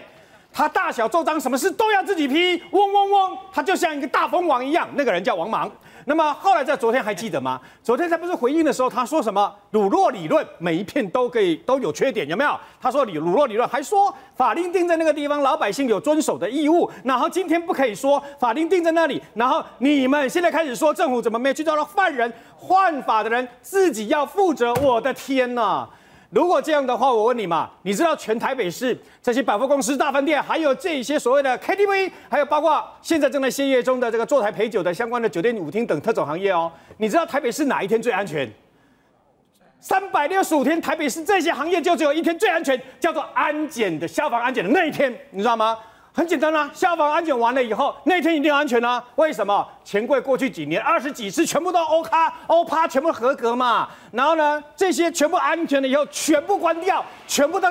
他大小奏章，什么事都要自己批，嗡嗡嗡，他就像一个大蜂王一样。那个人叫王莽。那么后来在昨天还记得吗？昨天他不是回应的时候，他说什么鲁洛理论，每一片都可以都有缺点，有没有？他说你鲁洛理论还说法令定在那个地方，老百姓有遵守的义务。然后今天不可以说法令定在那里，然后你们现在开始说政府怎么没有去抓到犯人，犯法的人自己要负责。我的天呐！如果这样的话，我问你嘛，你知道全台北市这些百货公司、大饭店，还有这些所谓的 KTV，还有包括现在正在歇业中的这个坐台陪酒的相关的酒店、舞厅等特种行业哦，你知道台北市哪一天最安全？三百六十五天，台北市这些行业就只有一天最安全，叫做安检的消防安检的那一天，你知道吗？很简单啦，消防安检完了以后，那天一定安全啊？为什么？钱柜过去几年二十几次全部都欧卡欧趴，全部合格嘛。然后呢，这些全部安全了以后，全部关掉，全部都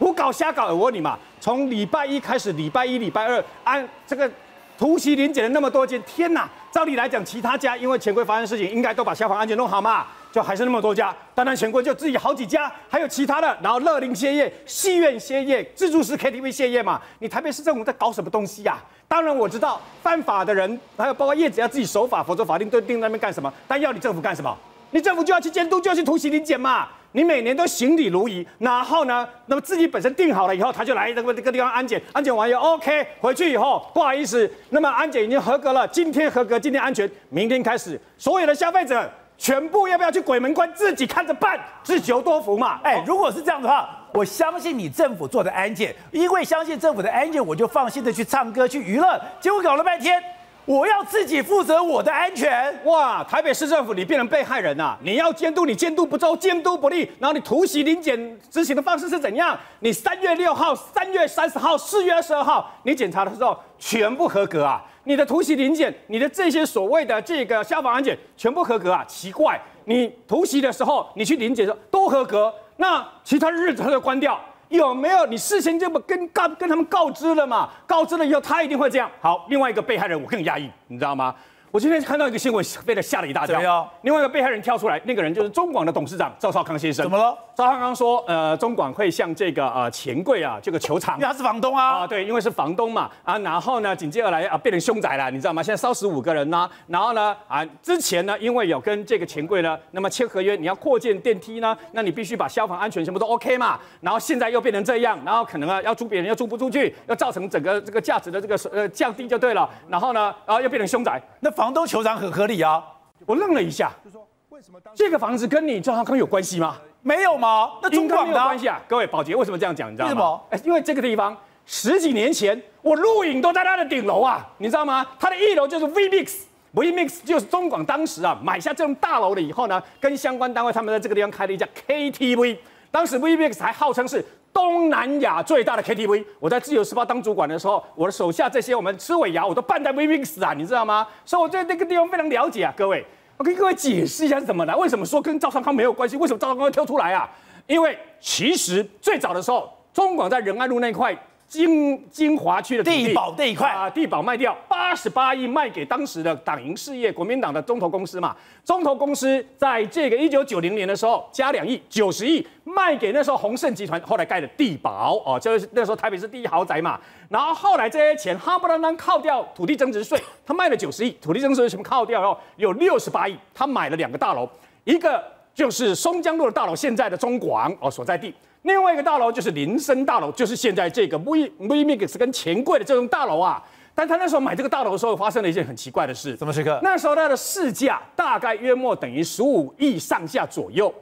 胡搞瞎搞。我问你嘛，从礼拜一开始，礼拜一、礼拜二安这个突袭临检了那么多间，天哪！照理来讲，其他家因为钱柜发生事情，应该都把消防安全弄好嘛。就还是那么多家，当然全国就自己好几家，还有其他的，然后乐林歇业、戏院歇业、自助式 KTV 歇业嘛。你台北市政府在搞什么东西呀？当然我知道犯法的人，还有包括业者要自己守法，否则法定都定在那边干什么？但要你政府干什么？你政府就要去监督，就要去突袭临检嘛。你每年都行礼如仪，然后呢，那么自己本身定好了以后，他就来这个这个地方安检，安检完以后 OK，回去以后不好意思，那么安检已经合格了，今天合格，今天安全，明天开始所有的消费者。全部要不要去鬼门关自己看着办，自求多福嘛？哎，如果是这样的话，我相信你政府做的安检，因为相信政府的安检，我就放心的去唱歌去娱乐。结果搞了半天。我要自己负责我的安全哇！台北市政府你变成被害人呐！你要监督你监督不周，监督不力，然后你突袭临检执行的方式是怎样？你三月六号、三月三十号、四月二十二号，你检查的时候全部合格啊！你的突袭临检，你的这些所谓的这个消防安检全部合格啊？奇怪，你突袭的时候你去临检的时候都合格，那其他日子他就关掉。有没有？你事先就不跟告跟他们告知了嘛？告知了以后，他一定会这样。好，另外一个被害人我更压抑，你知道吗？我今天看到一个新闻，被他吓了一大跳。另外一个被害人跳出来，那个人就是中广的董事长赵少康先生。怎么了？赵少康说，呃，中广会向这个呃钱柜啊，这个球场，因为他是房东啊。啊，对，因为是房东嘛。啊，然后呢，紧接而来啊，变成凶宅了，你知道吗？现在烧死五个人呢。然后呢，啊，之前呢，因为有跟这个钱柜呢，那么签合约，你要扩建电梯呢，那你必须把消防安全全部都 OK 嘛。然后现在又变成这样，然后可能啊，要租别人又租不出去，要造成整个这个价值的这个呃降低就对了。然后呢，啊，又变成凶宅。那房东球场很。合理啊！我愣了一下，就说为什么这个房子跟你赵少康有关系吗？没有吗？那中广没有关系啊！各位，宝洁为什么这样讲？你知道吗？哎，因为这个地方十几年前我录影都在他的顶楼啊，你知道吗？他的一楼就是 VMix，VMix 就是中广当时啊买下这栋大楼了以后呢，跟相关单位他们在这个地方开了一家 KTV，当时 VVX 还号称是。东南亚最大的 KTV，我在自由时报当主管的时候，我的手下这些我们吃尾牙，我都办在 VVX 啊，你知道吗？所以我对那个地方非常了解啊，各位，我跟各位解释一下是怎么来，为什么说跟赵尚康没有关系？为什么赵尚康会跳出来啊？因为其实最早的时候，中广在仁爱路那块。金金华区的地保这一块啊，地保卖掉八十八亿，卖给当时的党营事业国民党的中投公司嘛。中投公司在这个一九九零年的时候加两亿九十亿卖给那时候宏盛集团，后来盖的地保哦，就是那时候台北市第一豪宅嘛。然后后来这些钱哈不啷当靠掉土地增值税，他卖了九十亿，土地增值税全部靠掉哦，有六十八亿，他买了两个大楼，一个就是松江路的大楼，现在的中广哦所在地。另外一个大楼就是林森大楼，就是现在这个 V V Mix 跟钱柜的这栋大楼啊。但他那时候买这个大楼的时候，发生了一件很奇怪的事。什么时刻？那时候它的市价大概约莫等于十五亿上下左右，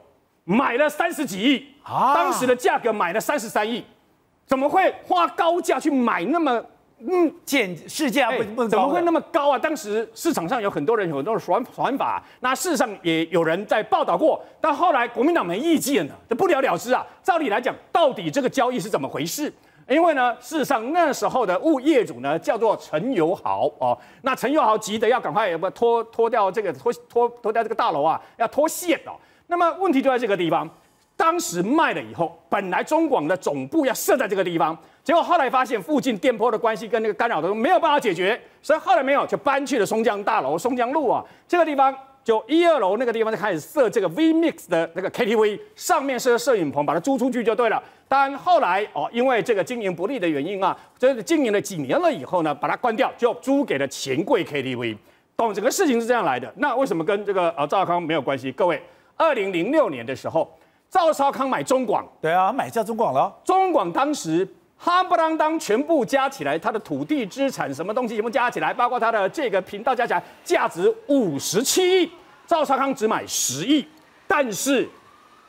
买了三十几亿啊。当时的价格买了三十三亿，怎么会花高价去买那么？嗯，减市价不不怎么会那么高啊？当时市场上有很多人有很多的传传法，那事实上也有人在报道过，但后来国民党没意见了，这不了了之啊。照理来讲，到底这个交易是怎么回事？因为呢，事实上那时候的物业主呢叫做陈友豪哦，那陈友豪急得要赶快不脱脱掉这个脱脱脱掉这个大楼啊，要脱线哦。那么问题就在这个地方。当时卖了以后，本来中广的总部要设在这个地方，结果后来发现附近电波的关系跟那个干扰都没有办法解决，所以后来没有就搬去了松江大楼、松江路啊这个地方，就一二楼那个地方就开始设这个 V Mix 的那个 KTV，上面设摄影棚，把它租出去就对了。但后来哦，因为这个经营不利的原因啊，这经营了几年了以后呢，把它关掉，就租给了钱柜 KTV。懂整个事情是这样来的。那为什么跟这个呃赵康没有关系？各位，二零零六年的时候，赵少康买中广，对啊，买下中广了。中广当时哈不啷当全部加起来，它的土地资产什么东西全部加起来，包括它的这个频道加起来，价值五十七亿，赵少康只买十亿，但是，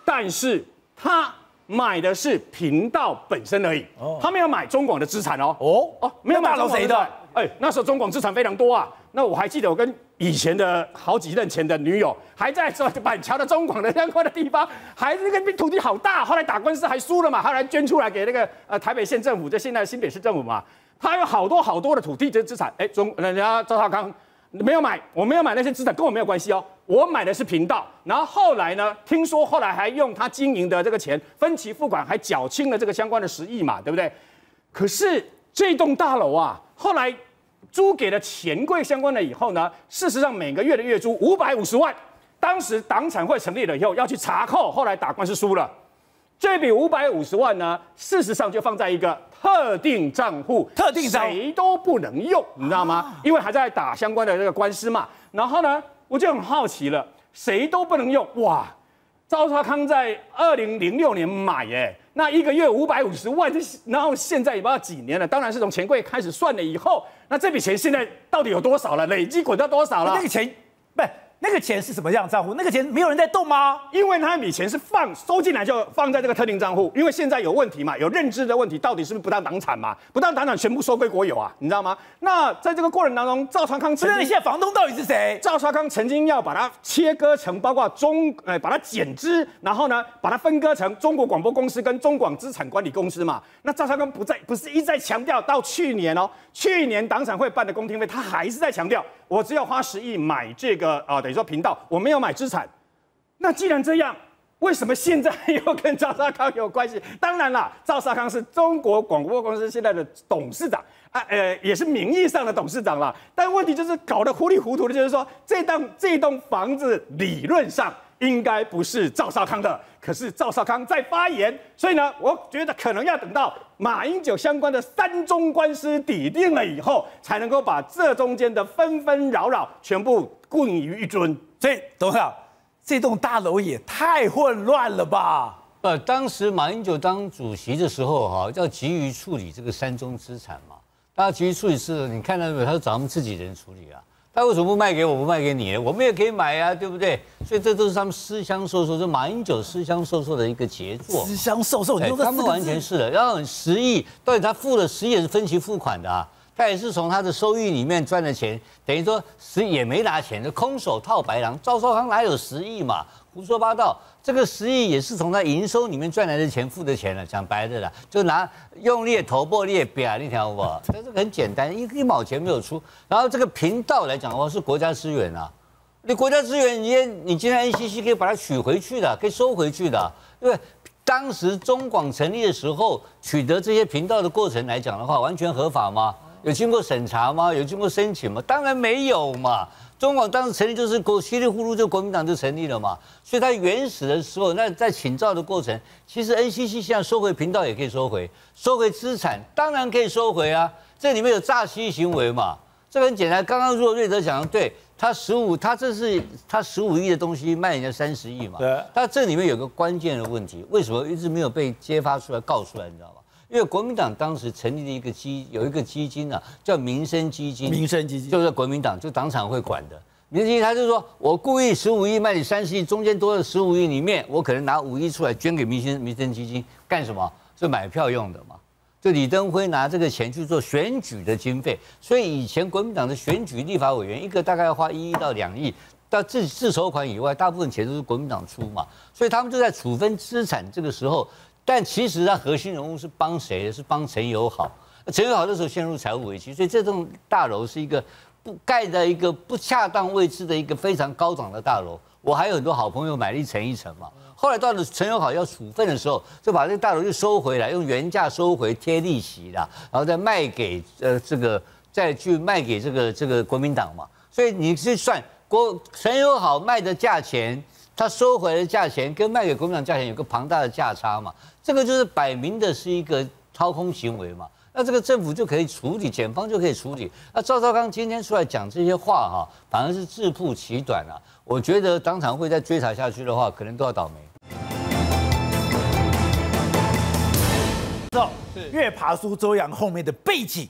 但是他买的是频道本身而已，他没有买中广的资产哦。哦哦，没有大佬谁的？哎，那时候中广资产非常多啊。那我还记得我跟以前的好几任前的女友，还在说板桥的中广的相关的地方，还那个土地好大，后来打官司还输了嘛，后来捐出来给那个呃台北县政府，就现在新北市政府嘛，他有好多好多的土地这资产，哎，中人家赵少康没有买，我没有买那些资产，跟我没有关系哦。我买的是频道，然后后来呢，听说后来还用他经营的这个钱分期付款，还缴清了这个相关的十亿嘛，对不对？可是这栋大楼啊，后来租给了钱柜相关的以后呢，事实上每个月的月租五百五十万，当时党产会成立了以后要去查扣，后来打官司输了。这笔五百五十万呢，事实上就放在一个特定账户，特定账户谁都不能用，你知道吗？因为还在打相关的这个官司嘛。然后呢，我就很好奇了，谁都不能用，哇！赵少康在二零零六年买，哎，那一个月五百五十万，然后现在也不知道几年了，当然是从钱柜开始算了以后，那这笔钱现在到底有多少了？累计滚到多少了？那个钱不那个钱是什么样的账户？那个钱没有人在动吗？因为他那笔钱是放收进来就放在这个特定账户，因为现在有问题嘛，有认知的问题，到底是不是不当党产嘛？不当党产全部收归国有啊，你知道吗？那在这个过程当中，赵长康不是，曾经现在房东到底是谁？赵少康曾经要把它切割成，包括中，呃，把它减资，然后呢，把它分割成中国广播公司跟中广资产管理公司嘛。那赵少康不在，不是一再强调，到去年哦，去年党产会办的公听会，他还是在强调，我只要花十亿买这个，啊、等于说频道，我没有买资产。那既然这样，为什么现在又跟赵沙康有关系？当然啦，赵沙康是中国广播公司现在的董事长啊，呃，也是名义上的董事长啦。但问题就是搞得糊里糊涂的，就是说这栋这栋房子理论上应该不是赵少康的，可是赵少康在发言，所以呢，我觉得可能要等到马英九相关的三中官司抵定了以后，才能够把这中间的纷纷扰扰全部归于一尊。所以董事长，这栋大楼也太混乱了吧？呃，当时马英九当主席的时候，哈，要急于处理这个三中资产嘛。大家急于处理是，你看到没有？他是找他们自己人处理啊。他为什么不卖给我，不卖给你？我们也可以买啊，对不对？所以这都是他们私相授受，是马英九私相授受的一个杰作。私相授受，你他们完全是的。然后十亿，到底他付了十亿也是分期付款的啊，他也是从他的收益里面赚的钱，等于说十亿也没拿钱，就空手套白狼。赵少康哪有十亿嘛？胡说八道！这个十亿也是从他营收里面赚来的钱付的钱了，讲白的啦，就拿用力头破裂表那条我，这 这个很简单，一一毛钱没有出。然后这个频道来讲的话是国家资源啊，你国家资源，你你今天 NCC 可以把它取回去的，可以收回去的，因为当时中广成立的时候，取得这些频道的过程来讲的话，完全合法吗？有经过审查吗？有经过申请吗？当然没有嘛。中广当时成立就是国稀里糊涂就国民党就成立了嘛，所以它原始的时候，那在请照的过程，其实 NCC 现在收回频道也可以收回，收回资产当然可以收回啊，这里面有诈欺行为嘛，这个很简单。刚刚如果瑞德讲的对，他十五，他这是他十五亿的东西卖人家三十亿嘛，对他这里面有个关键的问题，为什么一直没有被揭发出来、告出来，你知道吗？因为国民党当时成立了一个基，有一个基金啊，叫民生基金，民生基金就是国民党就党产会管的。民生基金他就说我故意十五亿卖你三十亿，中间多了十五亿里面，我可能拿五亿出来捐给民生民生基金干什么？是买票用的嘛？就李登辉拿这个钱去做选举的经费，所以以前国民党的选举立法委员一个大概要花一亿到两亿，到自自筹款以外，大部分钱都是国民党出嘛，所以他们就在处分资产这个时候，但其实他核心人物是帮谁？是帮陈友好。陈友好那时候陷入财务危机，所以这栋大楼是一个不盖在一个不恰当位置的一个非常高档的大楼。我还有很多好朋友买了一层一层嘛，后来到了陈友好要处分的时候，就把这个大楼又收回来，用原价收回贴利息啦，然后再卖给呃这个再去卖给这个这个国民党嘛。所以你去算国陈友好卖的价钱，他收回的价钱跟卖给工厂价钱有个庞大的价差嘛，这个就是摆明的是一个掏空行为嘛。那这个政府就可以处理，检方就可以处理。那赵少康今天出来讲这些话哈，反而是自曝其短了。我觉得当场会再追查下去的话，可能都要倒霉。知道越爬出周扬后面的背景，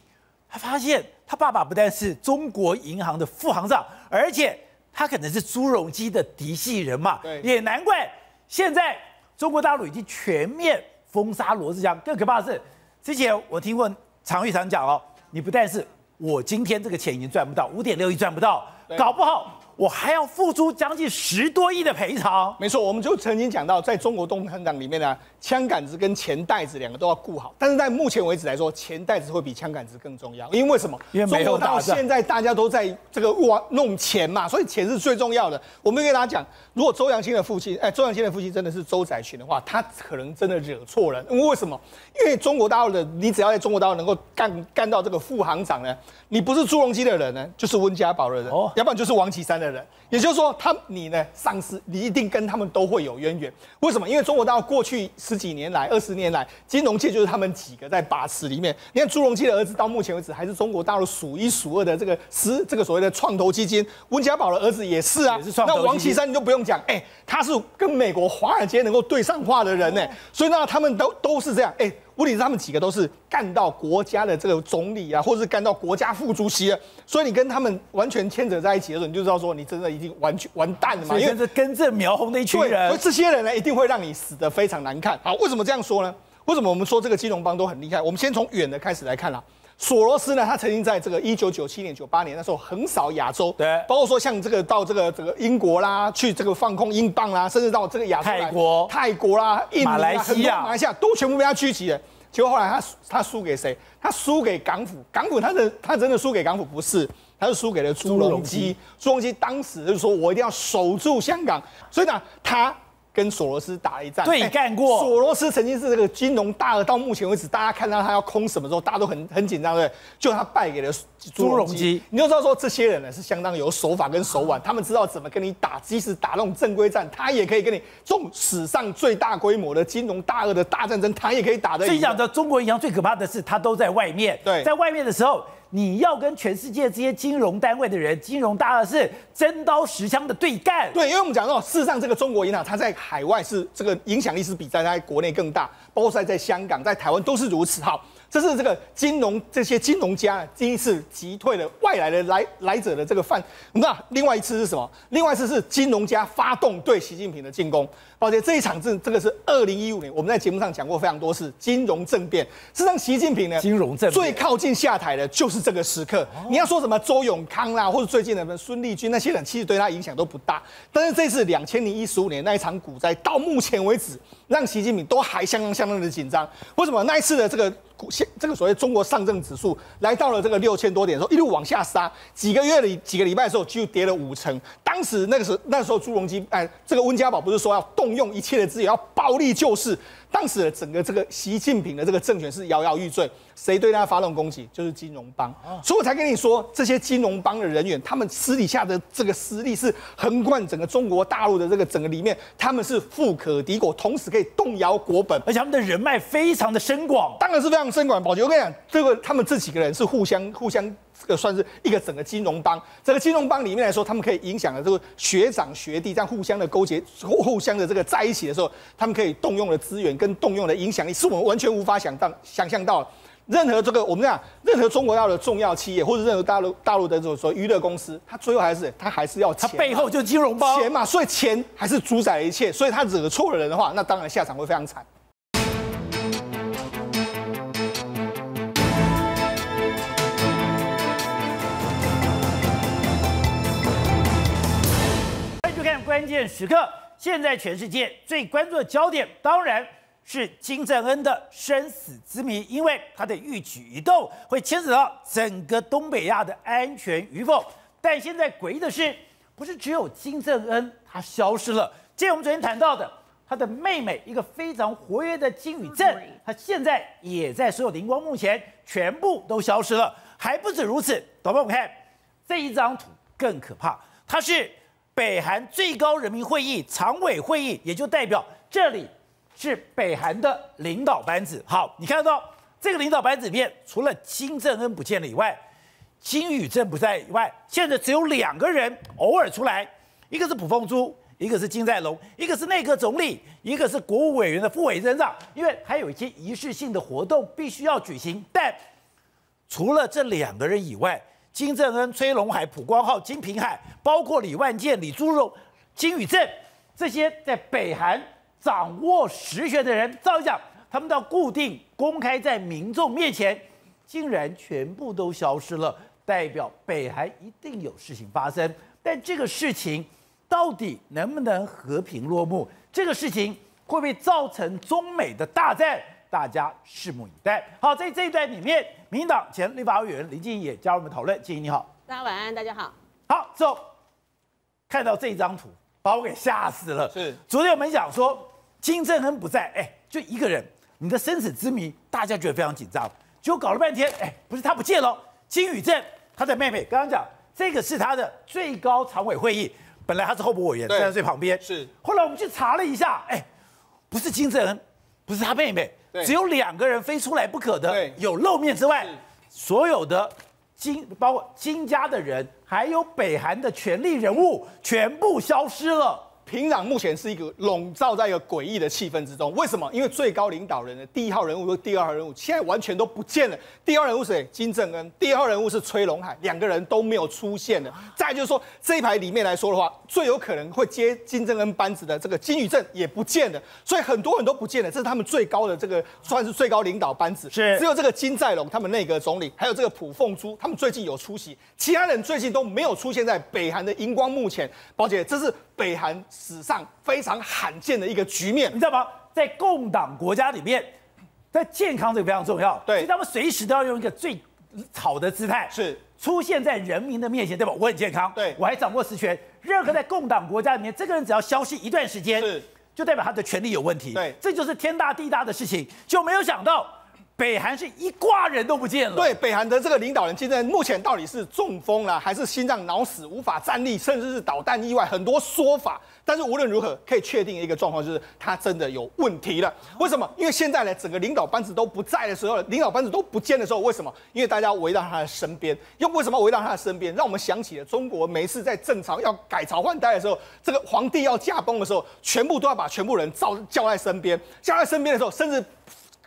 他发现他爸爸不但是中国银行的副行长，而且他可能是朱镕基的嫡系人嘛。也难怪现在中国大陆已经全面封杀罗志祥。更可怕的是，之前我听过常玉常讲哦，你不但是我今天这个钱已经赚不到，五点六亿赚不到，搞不好我还要付出将近十多亿的赔偿。没错，我们就曾经讲到，在中国共产党里面呢，枪杆子跟钱袋子两个都要顾好。但是在目前为止来说，钱袋子会比枪杆子更重要，因为什么？因为没有中国到现在大家都在这个挖弄钱嘛，所以钱是最重要的。我们跟大家讲，如果周扬青的父亲，哎，周扬青的父亲真的是周载群的话，他可能真的惹错人。因为为什么？因为中国大陆的，你只要在中国大陆能够干干到这个副行长呢，你不是朱镕基的人呢，就是温家宝的人，哦要不然就是王岐山的人。也就是说，他你呢，上司你一定跟他们都会有渊源。为什么？因为中国大陆过去十几年来、二十年来，金融界就是他们几个在把持里面。你看朱镕基的儿子到目前为止还是中国大陆数一数二的这个十这个所谓的创投基金，温家宝的儿子也是啊。那王岐山你就不用讲，哎、他是跟美国华尔街能够对上话的人呢、所以呢，他们都都是这样，哎、问题是他们几个都是干到国家的这个总理啊，或者是干到国家副主席啊，所以你跟他们完全牵扯在一起的时候，你就知道说你真的已经完全完蛋了嘛，因为是根正苗红的一群人，所以人。这些人呢，一定会让你死得非常难看。好，为什么这样说呢？为什么我们说这个金融帮都很厉害？我们先从远的开始来看啦。索罗斯呢，他曾经在这个一九九七年、九八年那时候横扫亚洲，对包括说像这个到这个这个英国啦，去这个放空英镑啦，甚至到这个亚洲泰国泰国啦、印尼啦、马来西亚马来西亚都全部被他狙击了。结果后来他他输给谁？他输给港府。港府他的他真的输给港府不是，他是输给了朱镕基。朱镕基当时就是说我一定要守住香港，所以呢，他跟索罗斯打了一战，对干过哎索罗斯曾经是这个金融大鳄，到目前为止，大家看到他要空什么时候，大家都很很紧张，对不对？就他败给了朱镕基基，你就知道说这些人呢是相当有手法跟手腕，他们知道怎么跟你打，即使打那种正规战，他也可以跟你这种史上最大规模的金融大鳄的大战争，他也可以打的赢。所以讲的中国银行最可怕的是，他都在外面。对在外面的时候，你要跟全世界这些金融单位的人、金融大鳄是真刀实枪的对干。对，因为我们讲到，事实上这个中国银行，它在海外是这个影响力是比在在国内更大，包括在在香港、在台湾都是如此。好，这是这个金融这些金融家第一次击退了外来的来来者的这个犯。那另外一次是什么？另外一次是金融家发动对习近平的进攻。抱歉，这一场是这个是二零一五年，我们在节目上讲过非常多次金融政变。事实上，习近平呢，金融政变最靠近下台的就是这个时刻。你要说什么周永康啦，或者最近的什么孙立军那些人，其实对他影响都不大。但是这次两千零一十五年那一场股灾，到目前为止，让习近平都还相当相当的紧张。为什么？那一次的这个股现这个所谓中国上证指数来到了这个六千多点的时候，一路往下杀，几个月里几个礼拜的时候就跌了五成。当时那个时候那时候朱镕基哎，这个温家宝不是说要动用一切的资源要暴力救市？当时的整个这个习近平的这个政权是摇摇欲坠，谁对他发动攻击？就是金融帮，所以我才跟你说，这些金融帮的人员，他们私底下的这个实力是横贯整个中国大陆的这个整个里面，他们是富可敌国，同时可以动摇国本。而且他们的人脉非常的深广。当然是非常深广。宝洁，我跟你讲，这个他们这几个人是互相互相，这个算是一个整个金融帮。这个金融帮里面来说，他们可以影响的这个学长学弟这样互相的勾结，互相的这个在一起的时候，他们可以动用的资源跟动用的影响力，是我们完全无法想到想象到。任何这个我们讲，任何中国大陆的重要企业，或者任何大陆大陆的这种说娱乐公司，它最后还是它还是要钱背后就是金融帮。钱嘛，所以钱还是主宰了一切。所以他惹错了人的话，那当然下场会非常惨。关键时刻。现在全世界最关注的焦点，当然是金正恩的生死之谜，因为他的一举一动会牵扯到整个东北亚的安全与否。但现在诡异的是，不是只有金正恩他消失了，就我们昨天谈到的，他的妹妹一个非常活跃的金宇镇，他现在也在所有灵光幕前全部都消失了。还不止如此，导播我们看这一张图更可怕，他是北韩最高人民会议常委会议，也就代表这里是北韩的领导班子。好，你看得到这个领导班子里面，除了金正恩不见了以外，金宇镇不在以外，现在只有两个人偶尔出来，一个是朴凤珠，一个是金在龙，一个是内阁总理，一个是国务委员的副委员长，因为还有一些仪式性的活动必须要举行。但除了这两个人以外，金正恩、崔龙海、朴光浩、金平海，包括李万健、李朱荣、金宇镇这些在北韩掌握实权的人，照讲，他们到固定公开在民众面前，竟然全部都消失了，代表北韩一定有事情发生。但这个事情到底能不能和平落幕？这个事情会不会造成中美的大战？大家拭目以待。好，在这一段里面，民进党前立法委员林静怡也加入我们讨论。静怡你好，大家晚安，大家好。好，之后看到这张图，把我给吓死了。是，昨天我们讲说金正恩不在，哎，就一个人，你的生死之谜，大家觉得非常紧张。结果搞了半天，哎，不是他不见了，金宇镇他的妹妹刚刚讲，这个是他的最高常委会议，本来他是候补委员，站在最旁边。是，后来我们去查了一下，哎，不是金正恩，不是他妹妹。只有两个人非出来不可的，有露面之外，所有的金包括金家的人，还有北韩的权力人物，全部消失了。平壤目前是一个笼罩在一个诡异的气氛之中。为什么？因为最高领导人的第一号人物和第二号人物现在完全都不见了。第二号人物是谁？金正恩。第二号人物是崔龙海，两个人都没有出现了。再就是说，这一排里面来说的话，最有可能会接金正恩班子的这个金宇镇也不见了。所以很多人都不见了。这是他们最高的这个算是最高领导班子。是。只有这个金在龙，他们内阁总理，还有这个朴凤珠，他们最近有出席，其他人最近都没有出现在北韩的荧光幕前。宝姐，这是。北韩史上非常罕见的一个局面，你知道吗？在共党国家里面，在健康这个非常重要，对，他们随时都要用一个最好的姿态，是出现在人民的面前，对吧？我很健康，对我还掌握实权。任何在共党国家里面，这个人只要消失一段时间，是就代表他的权力有问题，对，这就是天大地大的事情，就没有想到。北韩是一挂人都不见了。对，北韩的这个领导人现在目前到底是中风了，还是心脏脑死无法站立，甚至是导弹意外，很多说法。但是无论如何，可以确定一个状况，就是他真的有问题了。为什么？因为现在呢，整个领导班子都不在的时候，领导班子都不见的时候，为什么？因为大家围到他的身边。又为什么围到他的身边？让我们想起了中国每次在正常要改朝换代的时候，这个皇帝要驾崩的时候，全部都要把全部人召叫在身边。叫在身边的时候，甚至。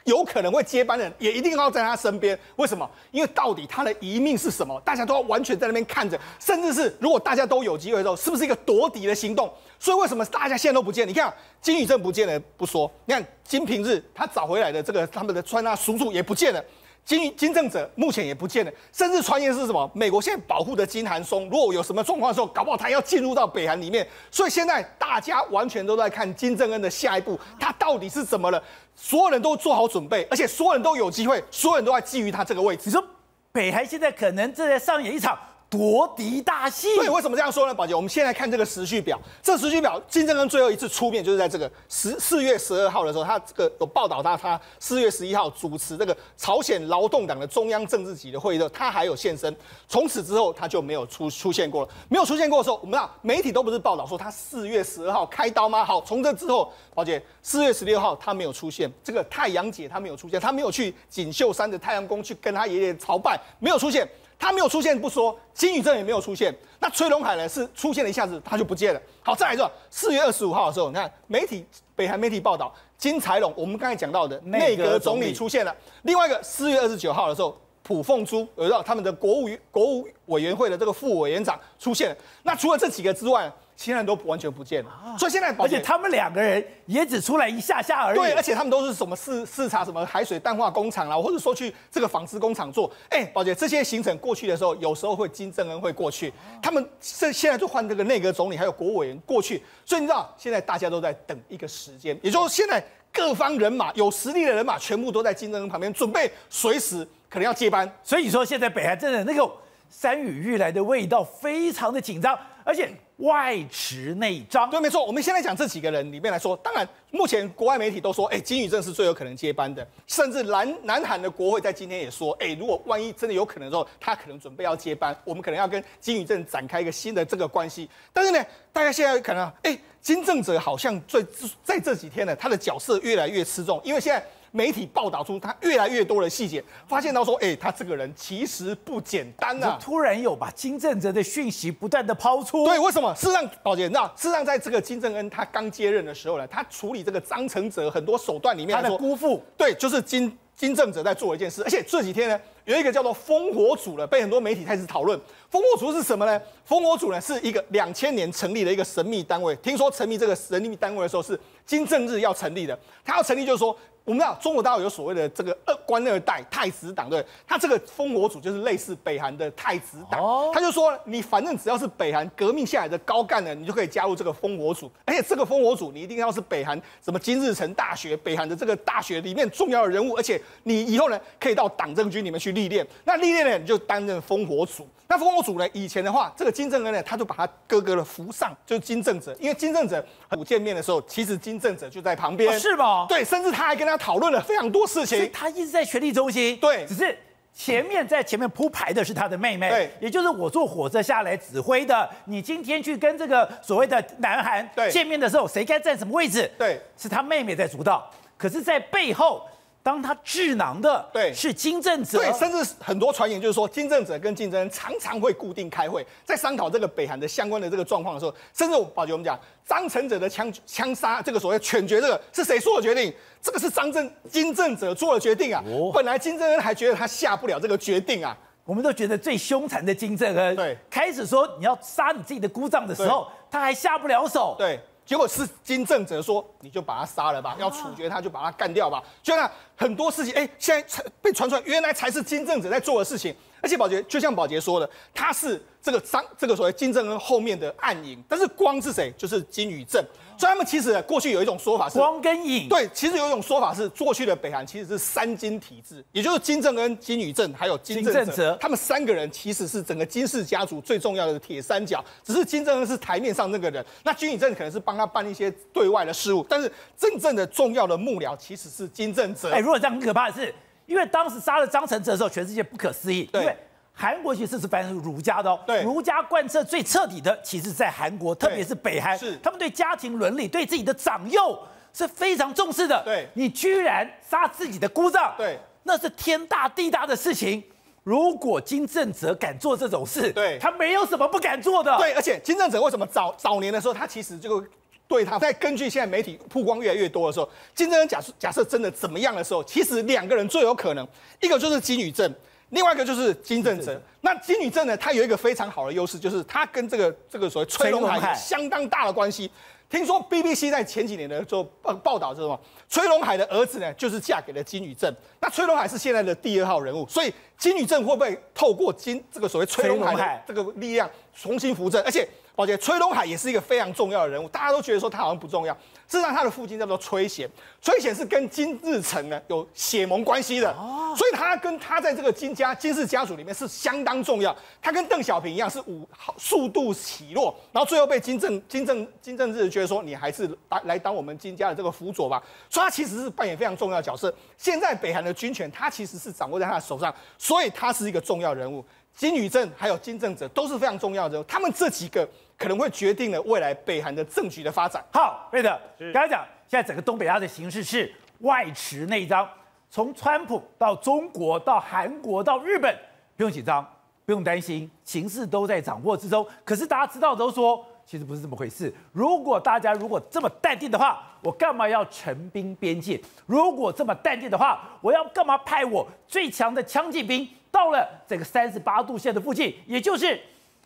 有可能会接班人，也一定要在他身边。为什么？因为到底他的遗命是什么？大家都要完全在那边看着，甚至是如果大家都有机会的时候，是不是一个夺嫡的行动？所以为什么大家现在都不见？你看金宇镇不见了不说，你看金平日他找回来的这个他们的川大叔叔也不见了。金金正哲目前也不见了，甚至传言是什么？美国现在保护的金韩松，如果有什么状况的时候，搞不好他要进入到北韩里面。所以现在大家完全都在看金正恩的下一步，他到底是怎么了？所有人都做好准备，而且所有人都有机会，所有人都在觊觎他这个位置。你说北韩现在可能正在上演一场？夺嫡大戏。对，为什么这样说呢，宝杰？我们现在看这个时序表，这时序表金正恩最后一次出面就是在这个十四月十二号的时候，他这个有报道他他四月十一号主持这个朝鲜劳动党的中央政治局的会议的时候，他还有现身。从此之后他就没有出出现过了，没有出现过的时候，我们道媒体都不是报道说他四月十二号开刀吗？好，从这之后，宝杰四月十六号他没有出现，这个太阳节他没有出现，他没有去锦绣山的太阳宫去跟他爷爷朝拜，没有出现。他没有出现不说，金宇镇也没有出现。那崔龙海呢？是出现了一下子，他就不见了。好，再来一个，四月二十五号的时候，你看媒体北韩媒体报道，金财龙，我们刚才讲到的内阁总理出现了。另外一个四月二十九号的时候，朴凤珠，有到他们的国务国务委员会的这个副委员长出现。那除了这几个之外，其他人都完全不见了，所以现在而且他们两个人也只出来一下下而已。对，而且他们都是什么视视察什么海水淡化工厂啦，或者说去这个纺织工厂做。哎，宝姐，这些行程过去的时候，有时候会金正恩会过去，他们这现在就换这个内阁总理还有国委员过去，所以你知道现在大家都在等一个时间，也就是现在各方人马有实力的人马全部都在金正恩旁边，准备随时可能要接班。所以说现在北韩真的那个山雨欲来的味道非常的紧张，而且。外持内张。对，没错。我们现在讲这几个人里面来说，当然目前国外媒体都说，哎，金宇镇是最有可能接班的，甚至南南韩的国会在今天也说，哎，如果万一真的有可能的时候，他可能准备要接班，我们可能要跟金宇镇展开一个新的这个关系。但是呢，大家现在可能，哎，金正哲好像最在这几天呢，他的角色越来越吃重，因为现在。媒体报道出他越来越多的细节，发现到说，哎，他这个人其实不简单啊。突然有把金正哲的讯息不断的抛出。对，为什么？事实上，宝杰，那事实上，在这个金正恩他刚接任的时候呢，他处理这个张承泽很多手段里面，他的姑父，对，就是金金正哲在做一件事，而且这几天呢。有一个叫做烽火组的，被很多媒体开始讨论。烽火组是什么呢？烽火组呢是一个两千年成立的一个神秘单位。听说成立这个神秘单位的时候是金正日要成立的。他要成立就是说，我们知道中国大陆有所谓的这个二官二代太子党，对他这个烽火组就是类似北韩的太子党。他就说，你反正只要是北韩革命下来的高干呢，你就可以加入这个烽火组。而且这个烽火组你一定要是北韩什么金日成大学、北韩的这个大学里面重要的人物，而且你以后呢可以到党政军里面去。历练，那历练呢，你就担任烽火组。那烽火组呢，以前的话，这个金正恩呢，他就把他哥哥的扶上，就是金正哲。因为金正哲初见面的时候，其实金正哲就在旁边，是吗？对，甚至他还跟他讨论了非常多事情。他一直在权力中心，对，只是前面在前面铺排的是他的妹妹，对，也就是我坐火车下来指挥的。你今天去跟这个所谓的南韩见面的时候，谁该站什么位置？对，是他妹妹在主导。可是，在背后。当他智囊的对是金正哲，对，甚至很多传言就是说金正哲跟金正恩常常会固定开会，在商讨这个北韩的相关的这个状况的时候，甚至宝杰我们讲张成哲的枪枪杀这个所谓犬决这个是谁做的决定？这个是张正金正哲做的决定啊！哦本来金正恩还觉得他下不了这个决定啊，我们都觉得最凶残的金正恩，对，开始说你要杀你自己的姑丈的时候，他还下不了手，对。结果是金正哲说：“你就把他杀了吧，要处决他就把他干掉吧。”就那很多事情，哎，现在才被传出来，原来才是金正哲在做的事情。而且宝杰就像宝杰说的，他是这个张这个所谓金正恩后面的暗影，但是光是谁？就是金宇镇。所以他们其实过去有一种说法是光跟影。对，其实有一种说法是过去的北韩其实是三金体制，也就是金正恩、金宇镇还有金正哲，他们三个人其实是整个金氏家族最重要的铁三角。只是金正恩是台面上那个人，那金宇镇可能是帮他办一些对外的事务，但是真正的重要的幕僚其实是金正哲。哎，如果这样很可怕的是，因为当时杀了张成哲的时候，全世界不可思议，对。韩国其实是反正儒家的哦，对，儒家贯彻最彻底的，其实，在韩国，特别是北韩，是他们对家庭伦理、对自己的长幼是非常重视的。对，你居然杀自己的姑丈，对，那是天大地大的事情。如果金正哲敢做这种事，对，他没有什么不敢做的。对，而且金正哲为什么早早年的时候，他其实就对他，在根据现在媒体曝光越来越多的时候，金正恩假设假设真的怎么样的时候，其实两个人最有可能，一个就是金宇镇。另外一个就是金正哲，那金宇镇呢？他有一个非常好的优势，就是他跟这个这 个所谓崔龙海相当大的关系。听说 BBC 在前几年的做报报道是什么？崔龙海的儿子呢，就是嫁给了金宇镇。那崔龙海是现在的第二号人物，所以金宇镇会不会透过金这个所谓崔龙海这个力量重新扶正？而且。抱歉，崔龙海也是一个非常重要的人物，大家都觉得说他好像不重要。事实上，他的父亲叫做崔显，崔显是跟金日成呢有血盟关系的，所以他跟他在这个金家金氏家族里面是相当重要。他跟邓小平一样是五速度起落，然后最后被金正金正金正日觉得说你还是来来当我们金家的这个辅佐吧，所以他其实是扮演非常重要的角色。现在北韩的军权他其实是掌握在他的手上，所以他是一个重要人物。金宇镇还有金正哲都是非常重要的人物，他们这几个。可能会决定了未来北韩的政局的发展。好，对的。刚才讲，现在整个东北亚的形势是外弛内张，从川普到中国到韩国到日本，不用紧张，不用担心，形势都在掌握之中。可是大家知道都说，其实不是这么回事。如果大家如果这么淡定的话，我干嘛要陈兵边界？如果这么淡定的话，我要干嘛派我最强的枪击兵到了这个三十八度线的附近？也就是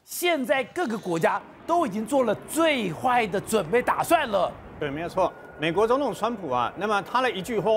现在各个国家。都已经做了最坏的准备打算了。对，没有错。美国总统川普啊，那么他的一句话，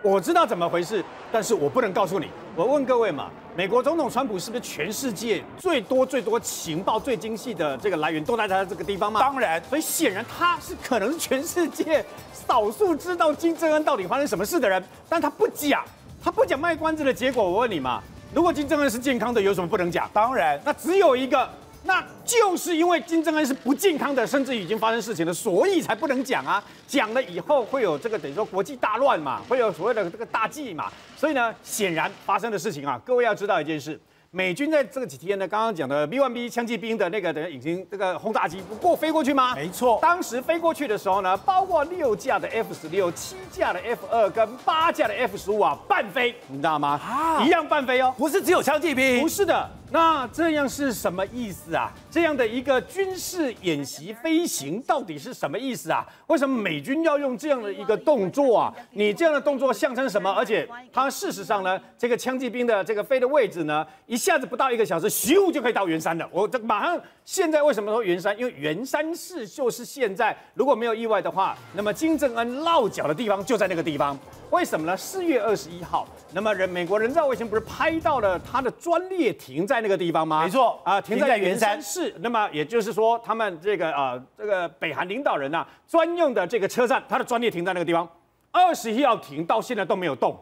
我知道怎么回事，但是我不能告诉你。我问各位嘛，美国总统川普是不是全世界最多最多情报最精细的这个来源都在他这个地方吗？当然。所以显然他是可能是全世界少数知道金正恩到底发生什么事的人，但他不讲，他不讲卖关子的结果。我问你嘛，如果金正恩是健康的，有什么不能讲？当然，那只有一个。那就是因为金正恩是不健康的，甚至已经发生事情了，所以才不能讲啊。讲了以后会有这个等于说国际大乱嘛，会有所谓的这个大忌嘛。所以呢，显然发生的事情啊，各位要知道一件事。美军在这个几天呢，刚刚讲的 B1B 枪击兵的那个的引擎这个轰炸机不过飞过去吗？没错当时飞过去的时候呢，包括六架的 F 十六、七架的 F 二跟八架的 F 十五啊，半飞，你知道吗？啊一样半飞哦。不是只有枪击兵不，是的，那这样是什么意思啊？这样的一个军事演习飞行到底是什么意思啊？为什么美军要用这样的一个动作啊？你这样的动作象征什么？而且它事实上呢，这个枪击兵的这个飞的位置呢，一下子不到一个小时，咻就可以到圆山了。我这马上现在为什么说圆山？因为圆山市就是现在如果没有意外的话，那么金正恩落脚的地方就在那个地方。为什么呢？四月二十一号，那么人美国人造卫星不是拍到了他的专列停在那个地方吗？没错啊，停在圆停在圆山山市。那么也就是说，他们这个呃这个北韩领导人呐、专用的这个车站，他的专列停在那个地方，二十一号停到现在都没有动，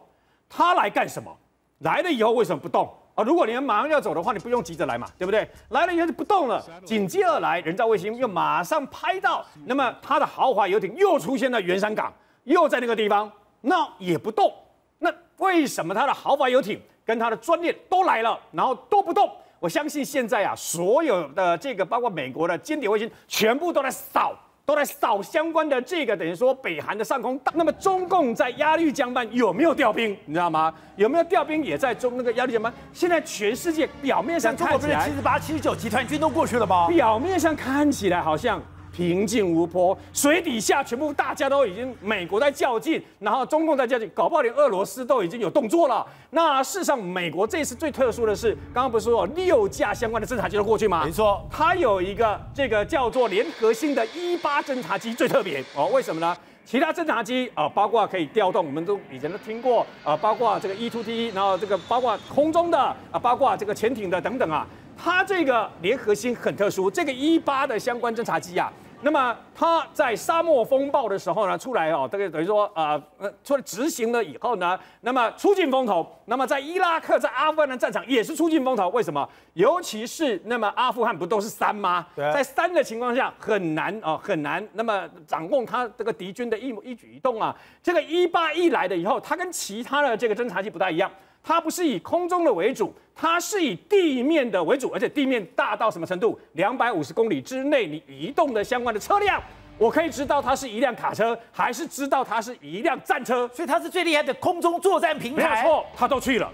他来干什么？来了以后为什么不动？啊，如果你们马上要走的话，你不用急着来嘛，对不对？来了以后就不动了，紧接而来，人造卫星又马上拍到，那么它的豪华游艇又出现在圆山港，又在那个地方，那也不动。那为什么它的豪华游艇跟它的专列都来了，然后都不动？我相信现在啊，所有的这个包括美国的间谍卫星，全部都在扫。都在扫相关的这个等于说北韩的上空。那么中共在鸭绿江畔有没有调兵？你知道吗？有没有调兵也在中那个鸭绿江畔？现在全世界表面上看起来不是七十八、七十九集团军都过去了吗？表面上看起来好像平静无波，水底下全部大家都已经美国在较劲，然后中共在较劲，搞不好连俄罗斯都已经有动作了。那事实上，美国这次最特殊的是，刚刚不是说有六架相关的侦察机都过去吗？没错它有一个这个叫做联合性的一八侦察机最特别哦，为什么呢？其他侦察机啊、包括可以调动，我们都以前都听过啊、包括这个 E to T，然后这个包括空中的啊、包括这个潜艇的等等啊。它这个联合星很特殊，这个一八的相关侦察机啊，那么他在沙漠风暴的时候呢，出来哦，这个等于说啊呃，出来执行了以后呢，那么出尽风头。那么在伊拉克、在阿富汗的战场也是出尽风头。为什么？尤其是那么阿富汗不都是山吗？对在山的情况下很难哦，很难。那么掌控他这个敌军的一一举一动啊，这个一八一来了以后，它跟其他的这个侦察机不太一样。它不是以空中的为主，它是以地面的为主，而且地面大到什么程度？两百五十公里之内你移动的相关的车辆，我可以知道它是一辆卡车，还是知道它是一辆战车。所以它是最厉害的空中作战平台。没错，它都去了，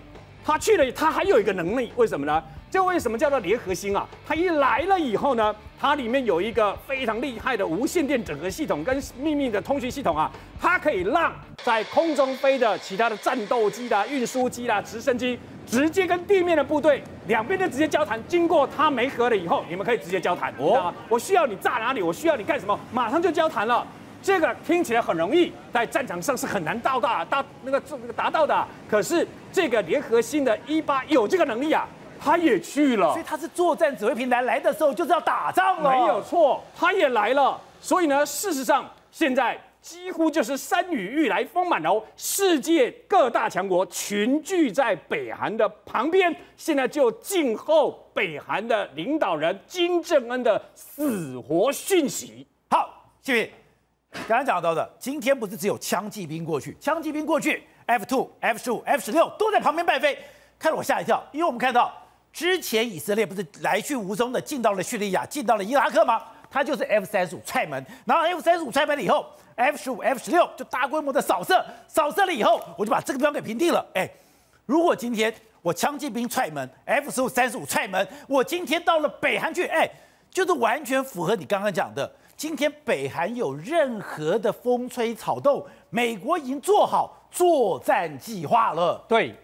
它去了，它还有一个能力，为什么呢？这为什么叫做联合星啊？它一来了以后呢，它里面有一个非常厉害的无线电整合系统跟秘密的通讯系统啊，它可以让在空中飞的其他的战斗机啦、运输机啦、直升机，直接跟地面的部队两边就直接交谈。经过它没合了以后，你们可以直接交谈，你知道吗？我需要你炸哪里，我需要你干什么，马上就交谈了。这个听起来很容易，在战场上是很难到达达那个那个达到的。可是这个联合星的一八有这个能力啊，他也去了所以，他是作战指挥平台，来的时候就是要打仗了。没有错，他也来了。所以呢，事实上现在几乎就是山雨欲来风满楼，世界各大强国群聚在北韩的旁边，现在就静候北韩的领导人金正恩的死活讯息。好，谢谢。刚才讲到的，今天不是只有枪击兵过去，枪击兵过去，F two、F 十五、F 十六都在旁边拜飞，看得我吓一跳，因为我们看到之前以色列不是来去无踪的进到了叙利亚，进到了伊拉克吗？它就是 F 三十五踹门，然后 F 三十五踹门了以后，F 十五、F 十六就大规模的扫射，扫射了以后，我就把这个地方给平定了。哎，如果今天我枪击兵踹门，F 十五、三十五踹门，我今天到了北韩去，哎，就是完全符合你刚刚讲的。今天北韩有任何的风吹草动，美国已经做好作战计划了。对，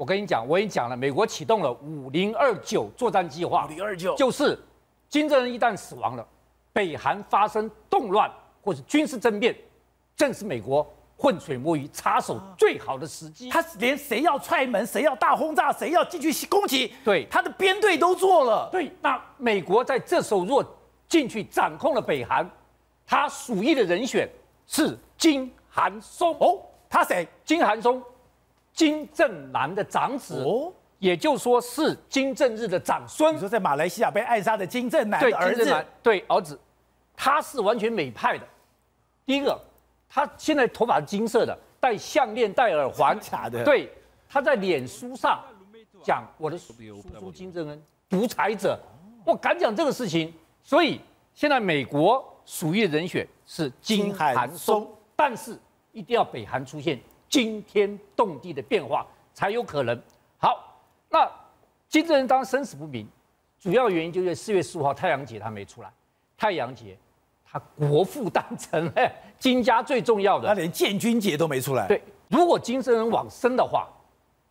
我跟你讲，我已经讲了，美国启动了五零二九作战计划，5029就是金正恩一旦死亡了，北韩发生动乱或是军事政变，正是美国浑水摸鱼、插手最好的时机。他连谁要踹门，谁要大轰炸，谁要进去攻击，对他的编队都做了。对，那美国在这时候若进去掌控了北韩，他鼠疫的人选是金韩松。哦，他谁？金韩松，金正男的长子。哦，也就说是金正日的长孙。你，说在马来西亚被暗杀的金正男对的儿子？对儿子，他是完全美派的。第一个，他现在头发是金色的，戴项链、戴耳环，假的。对，他在脸书上讲我的叔叔金正恩独裁者，我敢讲这个事情，所以现在美国属意的人选是金韩松，但是一定要北韩出现惊天动地的变化才有可能。好，那金正恩当然生死不明，主要原因就是四月十五号太阳节他没出来，太阳节他国父诞辰，哎，金家最重要的他，连建军节都没出来。，对，如果金正恩往生的话，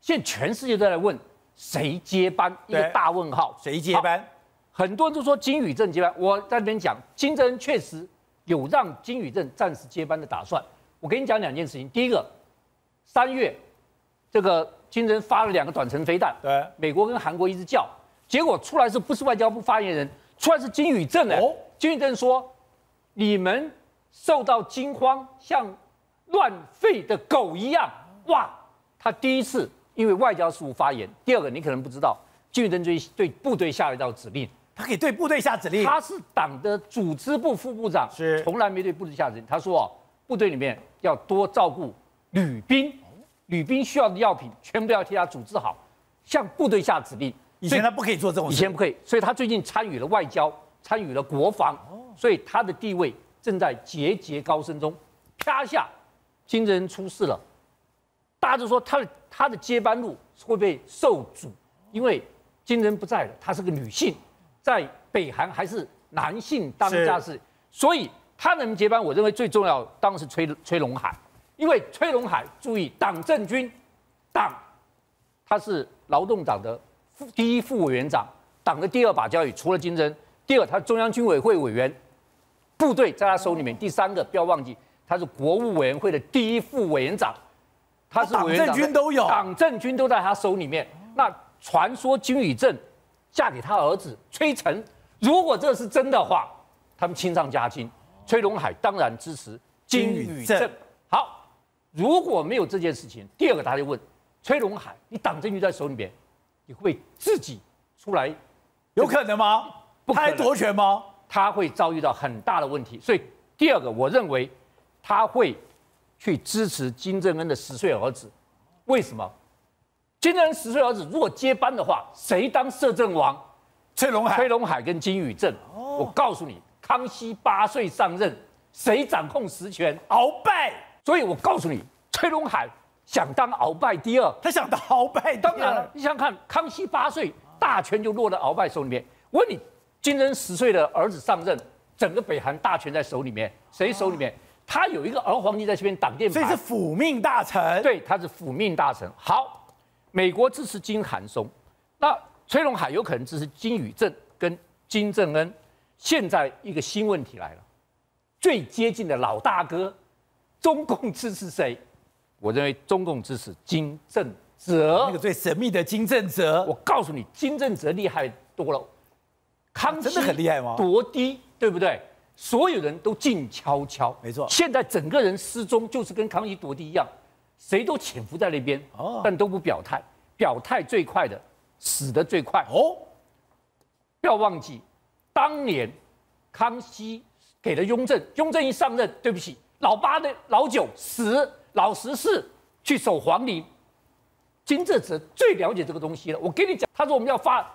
现在全世界都在问谁接班，一个大问号，谁接班？很多人都说金宇镇接班，我在那边讲，金正恩确实有让金宇镇暂时接班的打算。我跟你讲两件事情，第一个，三月这个金正恩发了两个短程飞弹，对美国跟韩国一直叫，结果出来是不是外交部发言人，出来是金宇镇哎、哦金宇镇说，你们受到惊慌，像乱吠的狗一样，哇！他第一次因为外交事务发言，第二个你可能不知道，金宇镇对对部队下了一道指令。他可以对部队下指令。他是党的组织部副部长，是从来没对部队下指令。他说哦，部队里面要多照顾旅兵，旅兵需要的药品全部要替他组织好，向部队下指令。以前他不可以做这种事。以前不可以，所以他最近参与了外交，参与了国防，所以他的地位正在节节高升中。啪下，金正恩出事了，大家就说他的他的接班路会被受阻，因为金正恩不在了，她是个女性，在北韩还是男性当家是，所以他能接班，我认为最重要当然是崔崔龙海，因为崔龙海注意党政军，党他是劳动党的副第一副委员长，党的第二把交椅，除了金正，第二他是中央军委会委员，部队在他手里面，第三个不要忘记他是国务委员会的第一副委员长，他是党政军都有党政军都在他手里面。那传说金宇镇嫁给他儿子崔成，如果这是真的话，他们亲上加亲，崔龙海当然支持金宇镇如果没有这件事情，第二个他就问崔龙海，你党政军在手里面，你会不会自己出来？有可能吗？不可能他还夺权吗？他会遭遇到很大的问题。所以第二个，我认为他会去支持金正恩的十岁儿子。为什么？金正恩十岁儿子如果接班的话，谁当摄政王？崔龙海崔龙海跟金宇镇。我告诉你，康熙八岁上任，谁掌控实权？鳌拜，所以我告诉你，崔龙海想当鳌拜第二，他想当鳌拜第二，当然了，你想想看，康熙八岁，大权就落在鳌拜手里面。我问你，金正恩十岁的儿子上任，整个北韩大权在手里面，谁手里面？他有一个儿皇帝在这边挡箭牌所以是，辅命大臣。，对，他是辅命大臣。好，美国支持金韩松，那崔龙海有可能支持金宇镇跟金正恩。现在一个新问题来了，最接近的老大哥，中共支持谁？我认为中共支持金正哲。那个最神秘的金正哲，我告诉你，金正哲厉害多了。康熙真的很厉害吗夺嫡，对不对？所有人都静悄悄，没错现在整个人失踪，就是跟康熙夺嫡一样，谁都潜伏在那边，哦但都不表态。表态最快的，死得最快。哦，不要忘记，当年康熙给了雍正，雍正一上任，对不起，老八的老九十，老十四去守皇陵。金正哲最了解这个东西了。我跟你讲，他说我们要发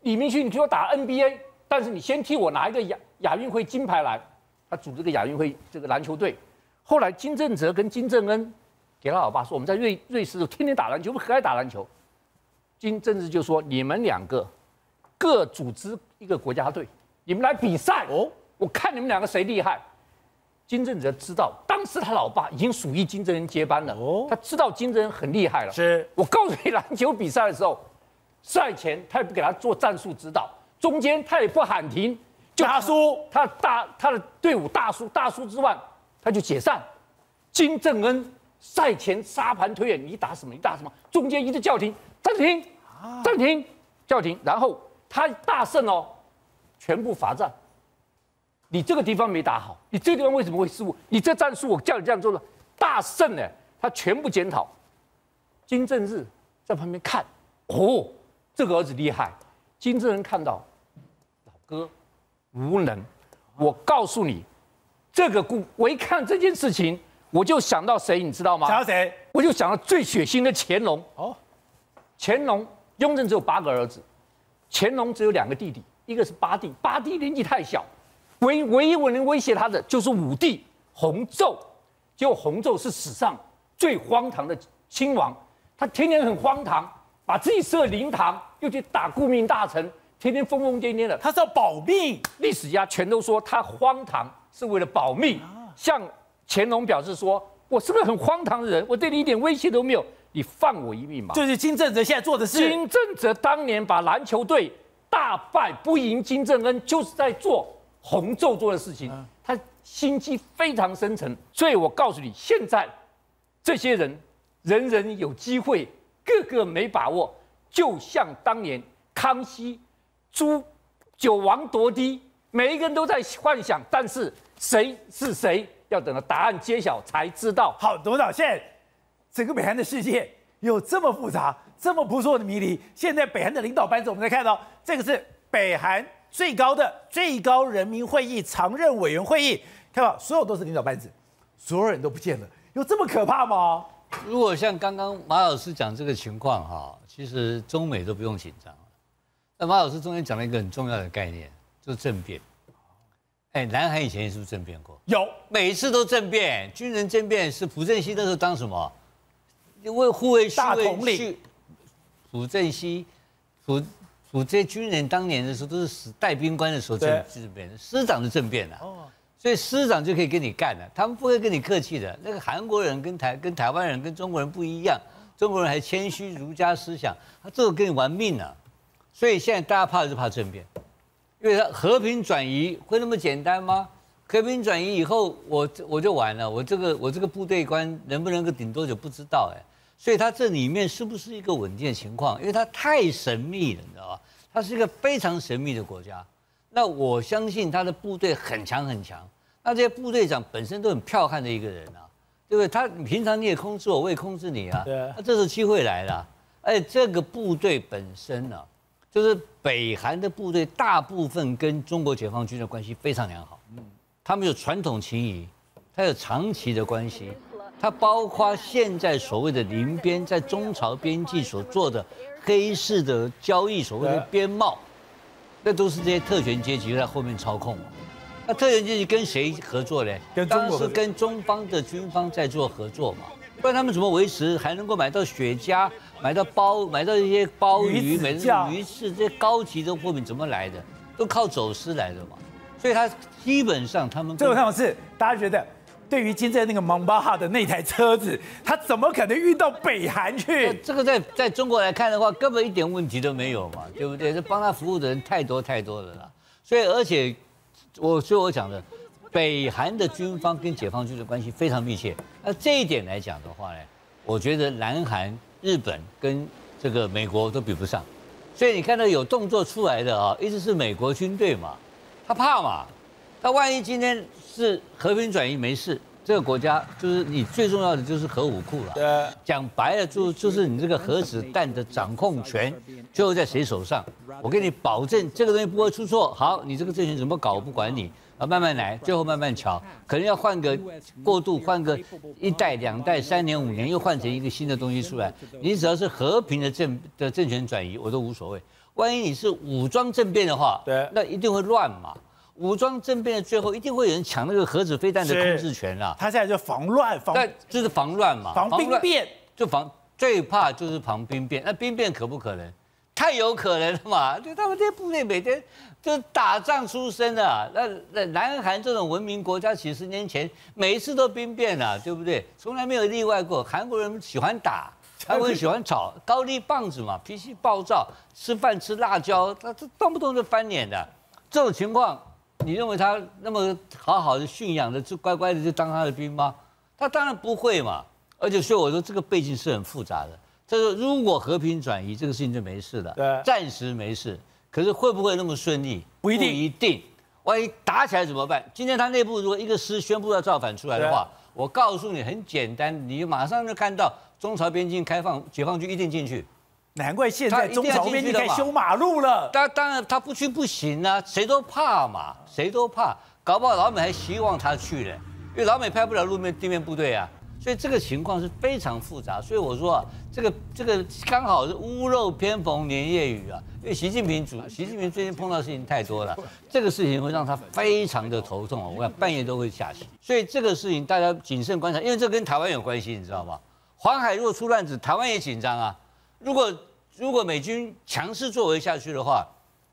李明勋，你给我打 NBA，但是你先替我拿一个亚亚运会金牌来。他组织个亚运会这个篮球队。后来金正哲跟金正恩给他老爸说，我们在瑞瑞士天天打篮球，我们很爱打篮球。金正日就说你们两个各组织一个国家队，你们来比赛哦哦，我看你们两个谁厉害。金正哲知道，当时他老爸已经属于金正恩接班了，哦他知道金正恩很厉害了。是我告诉你，篮球比赛的时候，赛前他也不给他做战术指导，中间他也不喊停，就大输他大他的队伍大输，大输之外他就解散。金正恩赛前沙盘推演，你打什么？你打什么？中间一直叫停，暂停，暂停，叫停，然后他大胜哦，全部罚站。你这个地方没打好，你这个地方为什么会失误？你这战术我叫你这样做了，大胜呢，他全部检讨。金正日在旁边看，哦，这个儿子厉害。金正恩看到老哥无能，我告诉你，这个故我一看这件事情，我就想到谁，你知道吗？想到谁？我就想到最血腥的乾隆。哦，乾隆雍正只有八个儿子，乾隆只有两个弟弟，一个是八弟，八弟年纪太小，唯唯一我能威胁他的就是武帝弘昼。结果弘昼是史上最荒唐的亲王，他天天很荒唐，把自己设灵堂，又去打顾命大臣，天天疯疯癫癫的。他是要保命，历史家全都说他荒唐是为了保命。向乾隆表示说：“我是个很荒唐的人，我对你一点威胁都没有，你放我一命吧。”就是金正哲现在做的事。金正哲当年把篮球队大败不赢金正恩，就是在做弘昼做的事情。他心机非常深沉，所以我告诉你，现在这些人人人有机会，个个没把握，就像当年康熙朱九王夺嫡，每一个人都在幻想，但是谁是谁，要等到答案揭晓才知道。好，董事长，现在整个北韩的世界有这么复杂、这么不错的迷离。现在北韩的领导班子，我们来看到这个是北韩最高的最高人民会议常任委员会议。看到所有都是领导班子，所有人都不见了，有这么可怕吗？如果像刚刚马老师讲这个情况哈，其实中美都不用紧张那马老师中间讲了一个很重要的概念，就是政变。哎，南韩以前是不是政变过？有，每一次都政变，军人政变是朴正熙那时候当什么？因为护卫大统领。朴正熙，朴朴这些军人当年的时候都是死带兵官的时候政政变，师长的政变啊。哦。所以师长就可以跟你干了，他们不会跟你客气的。那个韩国人跟台跟台湾人跟中国人不一样，中国人还谦虚儒家思想，他这个跟你玩命啊。所以现在大家怕的是怕政变，因为他和平转移会那么简单吗？和平转移以后，我我就完了，我这个我这个部队官能不能够顶多久不知道哎。所以他这里面是不是一个稳定的情况？因为它太神秘了，你知道吧？它是一个非常神秘的国家。那我相信他的部队很强很强，那这些部队长本身都很剽悍的一个人啊，对不对？他平常你也控制我，我也控制你啊。对。那这次机会来了，而且这个部队本身呢，就是北韩的部队大部分跟中国解放军的关系非常良好。嗯。他们有传统情谊，他有长期的关系，他包括现在所谓的林边在中朝边境所做的黑市的交易，所谓的边贸。那都是这些特权阶级在后面操控？那特权阶级跟谁合作呢？当然是跟中方的军方在做合作嘛。不然他们怎么维持还能够买到雪茄、买到包、买到一些鲍鱼、买到鱼翅这些高级的货品怎么来的？都靠走私来的嘛。所以他基本上他们这个看法是大家觉得。对于金正那个蒙巴哈的那台车子，他怎么可能运到北韩去？这个在在中国来看的话，根本一点问题都没有嘛，对不对？这帮他服务的人太多太多了啦。所以，而且我所以我讲的，北韩的军方跟解放军的关系非常密切。那这一点来讲的话呢，我觉得南韩、日本跟这个美国都比不上。所以你看到有动作出来的啊，一直是美国军队嘛，他怕嘛。那万一今天是和平转移没事，这个国家就是你最重要的就是核武库了。对，讲白了就就是你这个核子弹的掌控权最后在谁手上？我给你保证这个东西不会出错。好，你这个政权怎么搞我不管你，啊慢慢来，最后慢慢瞧，可能要换个过渡，换个一代、两代、三年、五年，又换成一个新的东西出来。你只要是和平的政的政权转移，我都无所谓。万一你是武装政变的话，对，那一定会乱嘛。武装政变的最后一定会有人抢那个核子飞弹的控制权啦。他现在就防乱，防就是防乱嘛，防兵变，就防最怕就是防兵变。那兵变可不可能？太有可能了嘛！就他们这些部队每天就打仗出身的。那那南韩这种文明国家，几十年前每一次都兵变了，对不对？从来没有例外过。韩国人喜欢打，韩国人喜欢吵，高丽棒子嘛，脾气暴躁，吃饭吃辣椒，他这动不动就翻脸的。这种情况。你认为他那么好好的驯养的，就乖乖的就当他的兵吗？他当然不会嘛。而且所以我说这个背景是很复杂的。他说如果和平转移，这个事情就没事了，对，暂时没事。可是会不会那么顺利？不一定，不一定。万一打起来怎么办？今天他内部如果一个师宣布要造反出来的话，我告诉你很简单，你马上就看到中朝边境开放，解放军一定进去。难怪现在中朝边境进去的嘛开始修马路了。当当然他不去不行啊，谁都怕嘛，谁都怕，搞不好老美还希望他去呢，因为老美派不了路面地面部队啊，所以这个情况是非常复杂。所以我说啊，这个这个刚好是屋漏偏逢连夜雨啊，因为习近平主习近平最近碰到的事情太多了，这个事情会让他非常的头痛啊，我想半夜都会下棋。所以这个事情大家谨慎观察，因为这跟台湾有关系，你知道吗？黄海如果出乱子，台湾也紧张啊。如果如果美军强势作为下去的话，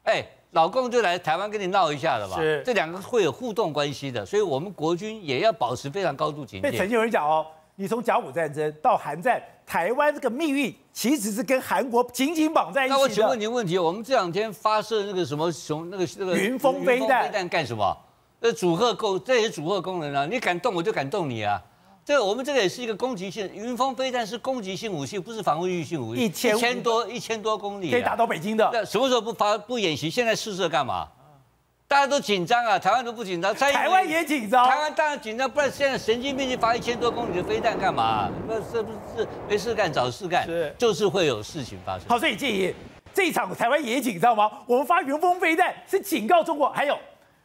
哎，老共就来台湾跟你闹一下了吧？是这两个会有互动关系的，所以我们国军也要保持非常高度警被曾戒。经有人讲哦，你从甲午战争到韩战，台湾这个命运其实是跟韩国紧紧绑在一起那我请问的。您问题，我们这两天发射那个什么熊那个那个云峰飞弹飞弹干什么？那阻吓功，这也是阻吓功能啊！你敢动我就敢动你啊！这个我们这个也是一个攻击性，云峰飞弹是攻击性武器，不是防御性武器。一千多一千多公里、啊，可以打到北京的。那什么时候不发不演习？现在试射干嘛？大家都紧张啊，台湾都不紧张，台湾也紧张，台湾当然紧张，不然现在神经病去发一千多公里的飞弹干嘛？那是不是没事干找事干，是就是会有事情发生。好，所以建议这一场台湾也紧张吗？我们发云峰飞弹是警告中国，还有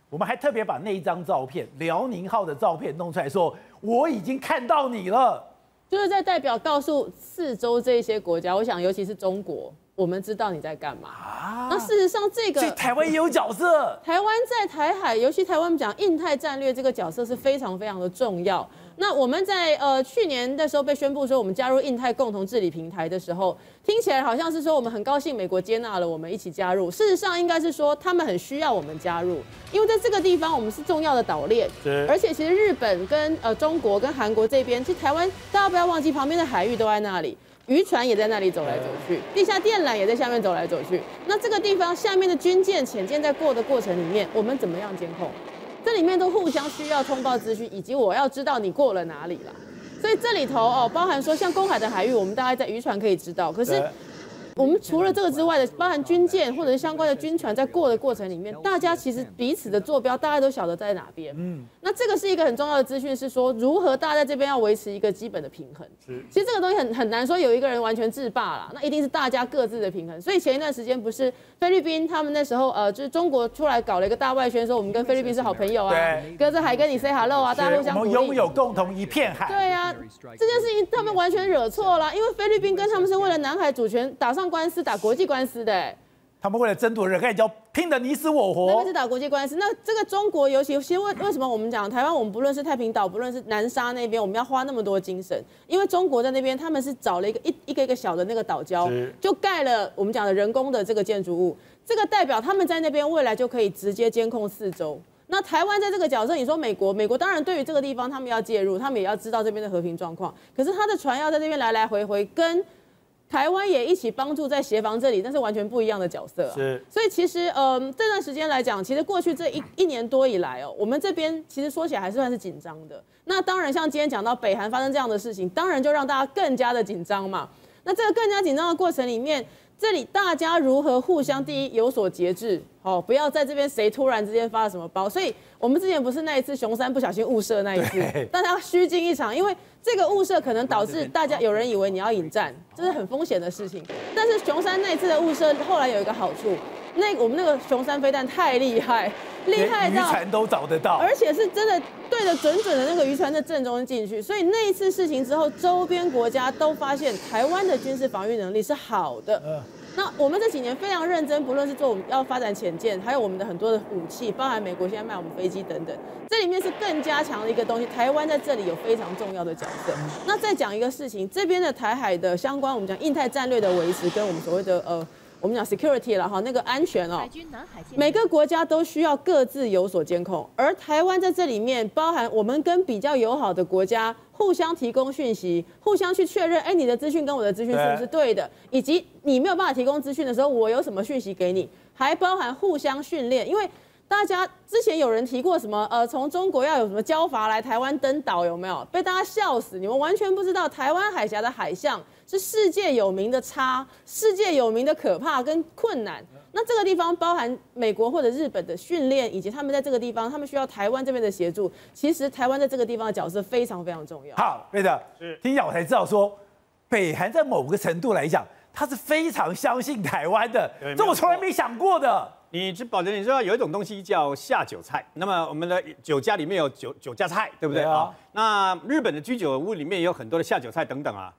我们还特别把那一张照片，辽宁号的照片弄出来说，我已经看到你了。就是在代表告诉四周这一些国家，我想尤其是中国，我们知道你在干嘛啊。那事实上，这个台湾也有角色。台湾在台海，尤其台湾讲印太战略这个角色是非常非常的重要。那我们在呃去年的时候被宣布说我们加入印太共同治理平台的时候，听起来好像是说我们很高兴美国接纳了我们一起加入。事实上应该是说他们很需要我们加入，因为在这个地方我们是重要的岛链，是而且其实日本跟呃中国跟韩国这边，其实台湾大家不要忘记旁边的海域都在那里。渔船也在那里走来走去，地下电缆也在下面走来走去。那这个地方下面的军舰、潜舰在过的过程里面，我们怎么样监控？这里面都互相需要通报资讯，以及我要知道你过了哪里了。所以这里头哦，包含说像公海的海域，我们大概在渔船可以知道，可是我们除了这个之外的，包含军舰或者是相关的军船在过的过程里面，大家其实彼此的坐标大家都晓得在哪边。嗯，那这个是一个很重要的资讯，是说如何大家在这边要维持一个基本的平衡。是其实这个东西很很难说有一个人完全制霸啦，那一定是大家各自的平衡。所以前一段时间不是菲律宾他们那时候呃，就是中国出来搞了一个大外宣，说我们跟菲律宾是好朋友啊对，隔着海跟你 say hello 啊，大家互相鼓励。我们拥有共同一片海。对啊，这件事情他们完全惹错了，因为菲律宾跟他们是为了南海主权打上官司，打国际官司的、欸。他们为了争夺人海礁，拼得你死我活那边是。打国际官司，那这个中国尤其，其实为为什么我们讲台湾，我们不论是太平岛，不论是南沙那边，我们要花那么多精神，因为中国在那边他们是找了一个一一个一个小的那个岛礁，就盖了我们讲的人工的这个建筑物，这个代表他们在那边未来就可以直接监控四周。那台湾在这个角色，你说美国，美国当然对于这个地方他们要介入，他们也要知道这边的和平状况，可是他的船要在这边来来回回跟。台湾也一起帮助在协防这里，但是完全不一样的角色、啊。是所以其实，嗯，这段时间来讲，其实过去这一一年多以来哦，我们这边其实说起来还是算是紧张的。那当然，像今天讲到北韩发生这样的事情，当然就让大家更加的紧张嘛。那这个更加紧张的过程里面，这里大家如何互相第一有所节制，哦，不要在这边谁突然之间发了什么包。所以我们之前不是那一次熊山不小心误射那一次对，大家虚惊一场，因为这个误射可能导致大家有人以为你要引战，这是很风险的事情。但是熊山那一次的误射后来有一个好处，那我们那个熊山飞弹太厉害，厉害到连渔船都找得到。而且是真的对着准准的那个渔船的正中进去，所以那一次事情之后，周边国家都发现台湾的军事防御能力是好的。那我们这几年非常认真，不论是做我们要发展潜舰，还有我们的很多的武器，包含美国现在卖我们飞机等等，这里面是更加强的一个东西。台湾在这里有非常重要的角色。那再讲一个事情，这边的台海的相关，我们讲印太战略的维持，跟我们所谓的呃，我们讲 security 了哈，那个安全哦，军南海舰每个国家都需要各自有所监控，而台湾在这里面包含我们跟比较友好的国家互相提供讯息，互相去确认，哎，你的资讯跟我的资讯是不是对的，以及你没有办法提供资讯的时候，我有什么讯息给你，还包含互相训练，因为。大家之前有人提过什么？呃，从中国要有什么交筏来台湾登岛，有没有？被大家笑死！你们完全不知道，台湾海峡的海象是世界有名的差，世界有名的可怕跟困难。那这个地方包含美国或者日本的训练，以及他们在这个地方，他们需要台湾这边的协助。其实台湾在这个地方的角色非常非常重要。好，对的，听讲我才知道说，北韩在某个程度来讲，他是非常相信台湾的，这我从来没想过的。你知保证你知道有一种东西叫下酒菜，那么我们的酒家里面有酒酒家菜，对不对对啊啊？那日本的居酒屋里面也有很多的下酒菜等等啊。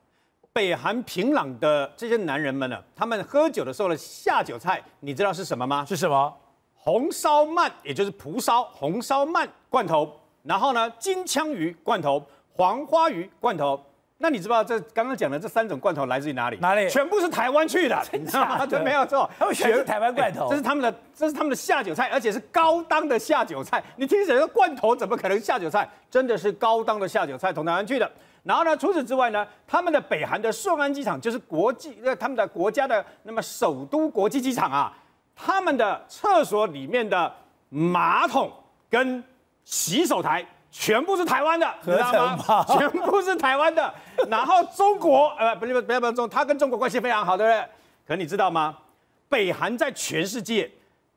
北韩平壤的这些男人们呢，他们喝酒的时候的下酒菜，你知道是什么吗？是什么？红烧鳗，也就是蒲烧红烧鳗罐头，然后呢，金枪鱼罐头、黄花鱼罐头。那你知不知道这刚刚讲的这三种罐头来自于哪里？哪里全部是台湾去的，你知道吗？假的对，没有错，他们全是台湾罐头哎这是他们的，这是他们的下酒菜，而且是高档的下酒菜。你听起来说罐头怎么可能下酒菜？真的是高档的下酒菜，从台湾去的。然后呢，除此之外呢，他们的北韩的顺安机场就是国际，呃，他们的国家的那么首都国际机场啊，他们的厕所里面的马桶跟洗手台全部是台湾的，你知道吗合？成全部是台湾的。然后中国，呃，不是不是不要不要中，他跟中国关系非常好，对不对？可你知道吗？北韩在全世界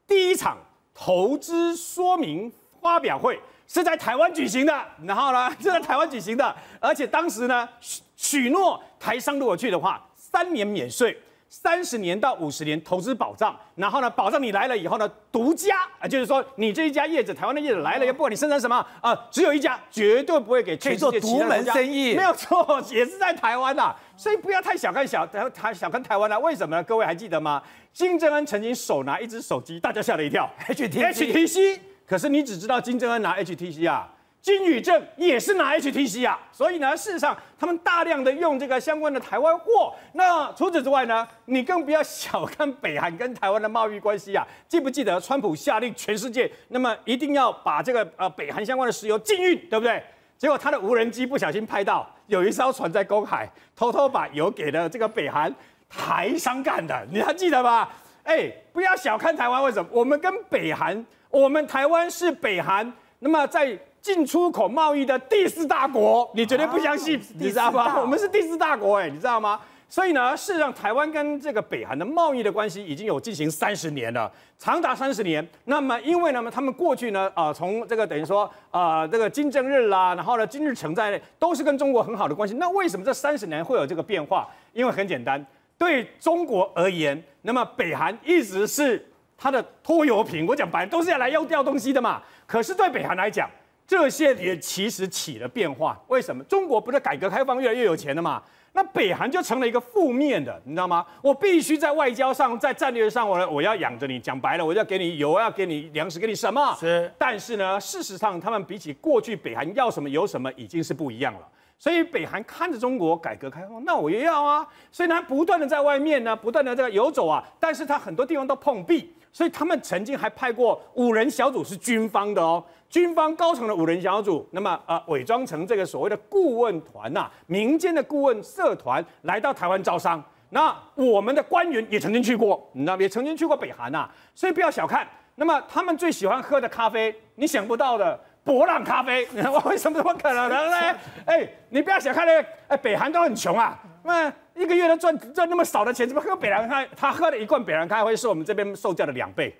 第一场投资说明发表会是在台湾举行的，然后呢 是在台湾举行的，而且当时呢许许诺台商如果去的话，三年免税。三十年到五十年投资保障，然后呢，保障你来了以后呢，独家啊，就是说你这一家业者，台湾的业者来了，也不管你生产什么啊、只有一家，绝对不会给全世界可以做独门生意。没有错，也是在台湾呐、所以不要太小看小台台小看台湾了、为什么呢？各位还记得吗？金正恩曾经手拿一只手机，大家吓了一跳。HTC HTC，可是你只知道金正恩拿 HTC 啊。金宇正也是拿 HTC 啊，所以呢，事实上他们大量的用这个相关的台湾货。那除此之外呢，你更不要小看北韩跟台湾的贸易关系啊。记不记得川普下令全世界，那么一定要把这个呃北韩相关的石油禁运，对不对？结果他的无人机不小心拍到有一艘船在公海，偷偷把油给了这个北韩台商干的，你还记得吧？哎，不要小看台湾，为什么？我们跟北韩，我们台湾是北韩，那么在进出口贸易的第四大国，你绝对不相信，你知道吗？我们是第四大国，哎，你知道吗？所以呢，事实上，台湾跟这个北韩的贸易的关系已经有进行三十年了，长达三十年。那么，因为呢，他们过去呢，啊、从这个等于说，啊、这个金正日啦，然后呢，金日成在内，都是跟中国很好的关系。那为什么这三十年会有这个变化？因为很简单，对中国而言，那么北韩一直是它的拖油瓶。我讲白了，都是要来要掉东西的嘛。可是对北韩来讲，这些也其实起了变化。为什么？中国不是改革开放越来越有钱了嘛？那北韩就成了一个负面的，你知道吗？我必须在外交上、在战略上，我我要养着你。讲白了，我要给你油，要给你粮食，给你什么？是但是呢，事实上，他们比起过去北韩要什么有什么，已经是不一样了。所以北韩看着中国改革开放，那我也要啊。所以呢，不断的在外面呢，不断的这个游走啊，但是他很多地方都碰壁。所以他们曾经还派过五人小组，是军方的哦，军方高层的五人小组，那么呃伪装成这个所谓的顾问团呐、民间的顾问社团来到台湾招商。那我们的官员也曾经去过，你知道吗？也曾经去过北韩呐、所以不要小看。那么他们最喜欢喝的咖啡，你想不到的。博朗咖啡，为什么怎么可能呢？哎，你不要小看那个，哎，北韩都很穷啊，那一个月都赚赚那么少的钱，怎么喝北兰咖？他喝的一罐北兰咖啡是我们这边售价的两倍，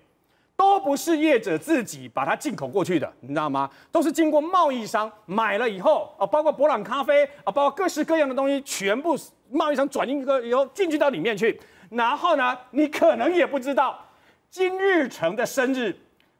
都不是业者自己把它进口过去的，你知道吗？都是经过贸易商买了以后啊，包括博朗咖啡啊，包括各式各样的东西，全部贸易商转运个以后进去到里面去。然后呢，你可能也不知道，金日成的生日，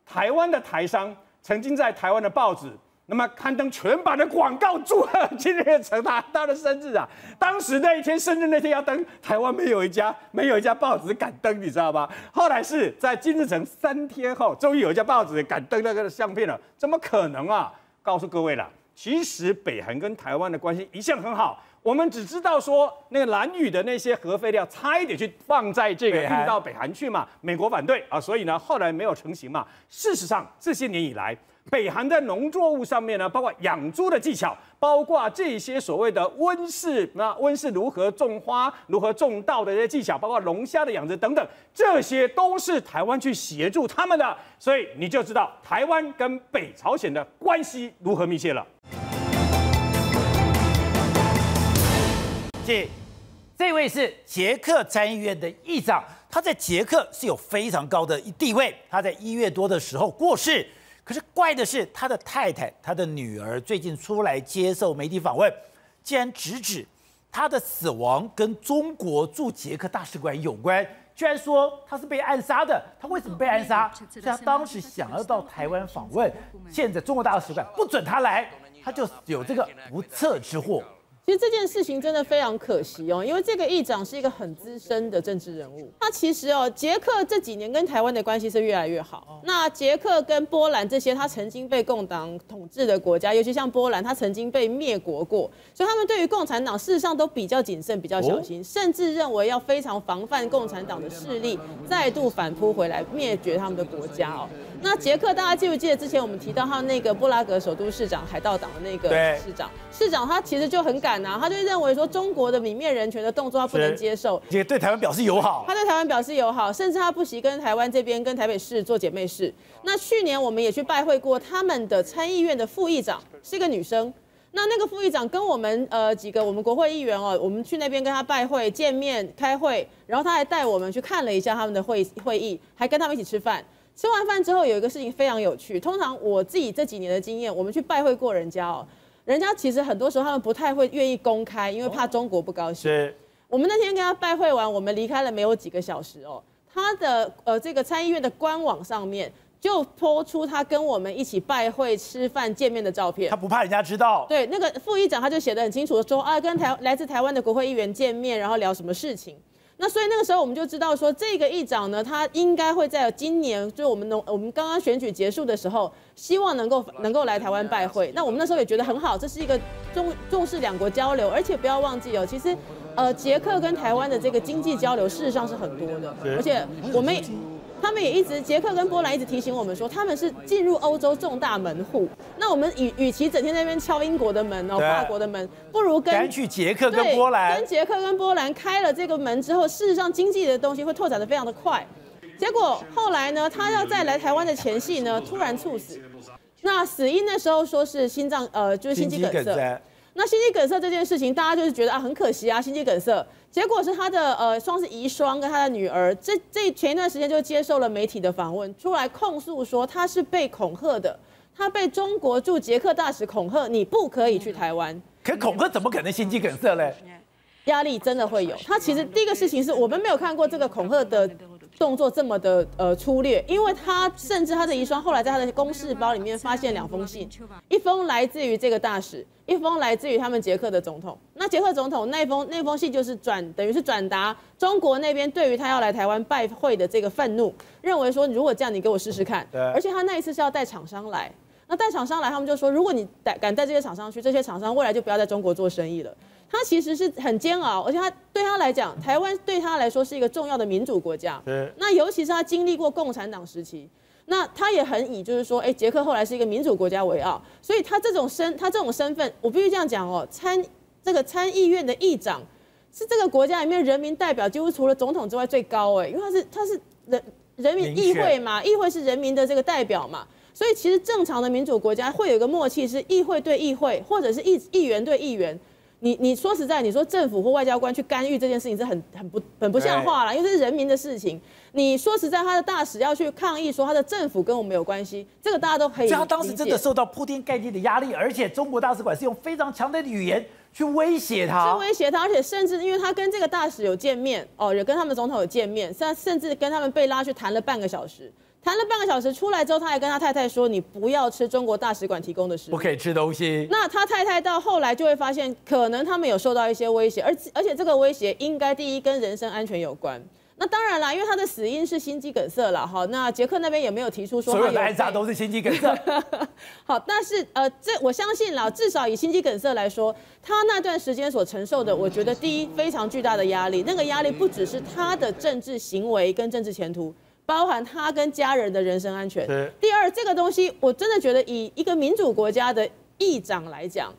台湾的台商曾经在台湾的报纸。那么刊登全版的广告祝贺金日成他他的生日啊！当时那一天生日那天要登，台湾没有一家没有一家报纸敢登，你知道吗？后来是在金日成三天后，终于有一家报纸敢登那个相片了，怎么可能啊？告诉各位了，其实北韩跟台湾的关系一向很好，我们只知道说那个蓝宇的那些核废料差一点去放在这个运到北韩去嘛，美国反对啊，所以呢后来没有成型嘛。事实上这些年以来，北韩在农作物上面呢，包括养猪的技巧，包括这些所谓的温室，那温室如何种花、如何种稻的这些技巧，包括龙虾的养殖等等，这些都是台湾去协助他们的，所以你就知道台湾跟北朝鲜的关系如何密切了。这这位是捷克参议院的议长，他在捷克是有非常高的地位。他在一月多的时候过世，可是怪的是他的太太、他的女儿最近出来接受媒体访问，竟然直指他的死亡跟中国驻捷克大使馆有关，居然说他是被暗杀的。他为什么被暗杀？是他当时想要到台湾访问，现在中国大使馆不准他来，他就有这个不测之祸。其实这件事情真的非常可惜哦，因为这个议长是一个很资深的政治人物。他其实哦，捷克这几年跟台湾的关系是越来越好。那捷克跟波兰这些他曾经被共党统治的国家，尤其像波兰，他曾经被灭国过，所以他们对于共产党事实上都比较谨慎、比较小心，甚至认为要非常防范共产党的势力再度反扑回来灭绝他们的国家哦。那捷克大家记不记得之前我们提到他那个布拉格首都市长海盗党的那个市长？市长他其实就很敢啊，他就认为说中国的泯灭人权的动作他不能接受，也对台湾表示友好。他对台湾表示友好，甚至他不惜跟台湾这边跟台北市做姐妹市。那去年我们也去拜会过他们的参议院的副议长，是一个女生。那那个副议长跟我们呃几个我们国会议员哦，我们去那边跟他拜会、见面、开会，然后他还带我们去看了一下他们的会会议，还跟他们一起吃饭。吃完饭之后，有一个事情非常有趣。通常我自己这几年的经验，我们去拜会过人家哦，人家其实很多时候他们不太会愿意公开，因为怕中国不高兴。是。我们那天跟他拜会完，我们离开了没有几个小时哦，他的呃这个参议院的官网上面就播出他跟我们一起拜会、吃饭、见面的照片。他不怕人家知道。对，那个副议长他就写的很清楚，说啊跟台来自台湾的国会议员见面，然后聊什么事情。那所以那个时候我们就知道说，这个议长呢，他应该会在今年，就是我们农我们刚刚选举结束的时候，希望能够能够来台湾拜会。那我们那时候也觉得很好，这是一个重重视两国交流，而且不要忘记哦，其实呃捷克跟台湾的这个经济交流事实上是很多的，而且我们。他们也一直，捷克跟波兰一直提醒我们说，他们是进入欧洲重大门户。那我们与与其整天在那边敲英国的门哦，法国的门，不如跟去捷克跟波兰，跟捷克跟波兰开了这个门之后，事实上经济的东西会拓展的非常的快。结果后来呢，他要在来台湾的前夕呢，突然猝死。那死因那时候说是心脏呃，就是心肌梗塞。那心肌梗塞这件事情，大家就是觉得啊很可惜啊，心肌梗塞。结果是他的呃，双是遗孀跟他的女儿，这这前一段时间就接受了媒体的访问，出来控诉说他是被恐吓的，他被中国驻捷克大使恐吓，你不可以去台湾。可恐吓怎么可能心肌梗塞嘞？压力真的会有。他其实第一个事情是我们没有看过这个恐吓的。动作这么的呃粗略，因为他甚至他的遗孀后来在他的公事包里面发现两封信，一封来自于这个大使，一封来自于他们捷克的总统。那捷克总统那封那封信就是转等于是转达中国那边对于他要来台湾拜会的这个愤怒，认为说如果这样你给我试试看。而且他那一次是要带厂商来，那带厂商来，他们就说如果你带敢带这些厂商去，这些厂商未来就不要在中国做生意了。他其实是很煎熬，而且他对他来讲，台湾对他来说是一个重要的民主国家。那尤其是他经历过共产党时期，那他也很以就是说，哎，捷克后来是一个民主国家为傲，所以他这种身，他这种身份，我必须这样讲哦，参这个参议院的议长是这个国家里面人民代表几乎除了总统之外最高哎，因为他是他是人人民议会嘛，议会是人民的这个代表嘛，所以其实正常的民主国家会有一个默契，是议会对议会，或者是议议员对议员。你你说实在，你说政府或外交官去干预这件事情是很很不很不像话了，因为这是人民的事情。你说实在，他的大使要去抗议，说他的政府跟我们有关系，这个大家都可以。他当时真的受到铺天盖地的压力，而且中国大使馆是用非常强烈的语言去威胁他，去威胁他，而且甚至因为他跟这个大使有见面，哦，也跟他们总统有见面，甚甚至跟他们被拉去谈了半个小时。谈了半个小时出来之后，他还跟他太太说：“你不要吃中国大使馆提供的食物，不可以吃东西。”那他太太到后来就会发现，可能他们有受到一些威胁，而而且这个威胁应该第一跟人身安全有关。那当然啦，因为他的死因是心肌梗塞了哈。那杰克那边也没有提出说所有的暗杀都是心肌梗塞。好，但是呃，这我相信啦，至少以心肌梗塞来说，他那段时间所承受的，我觉得第一非常巨大的压力，那个压力不只是他的政治行为跟政治前途。包含他跟家人的人身安全。第二，这个东西我真的觉得，以一个民主国家的议长来讲，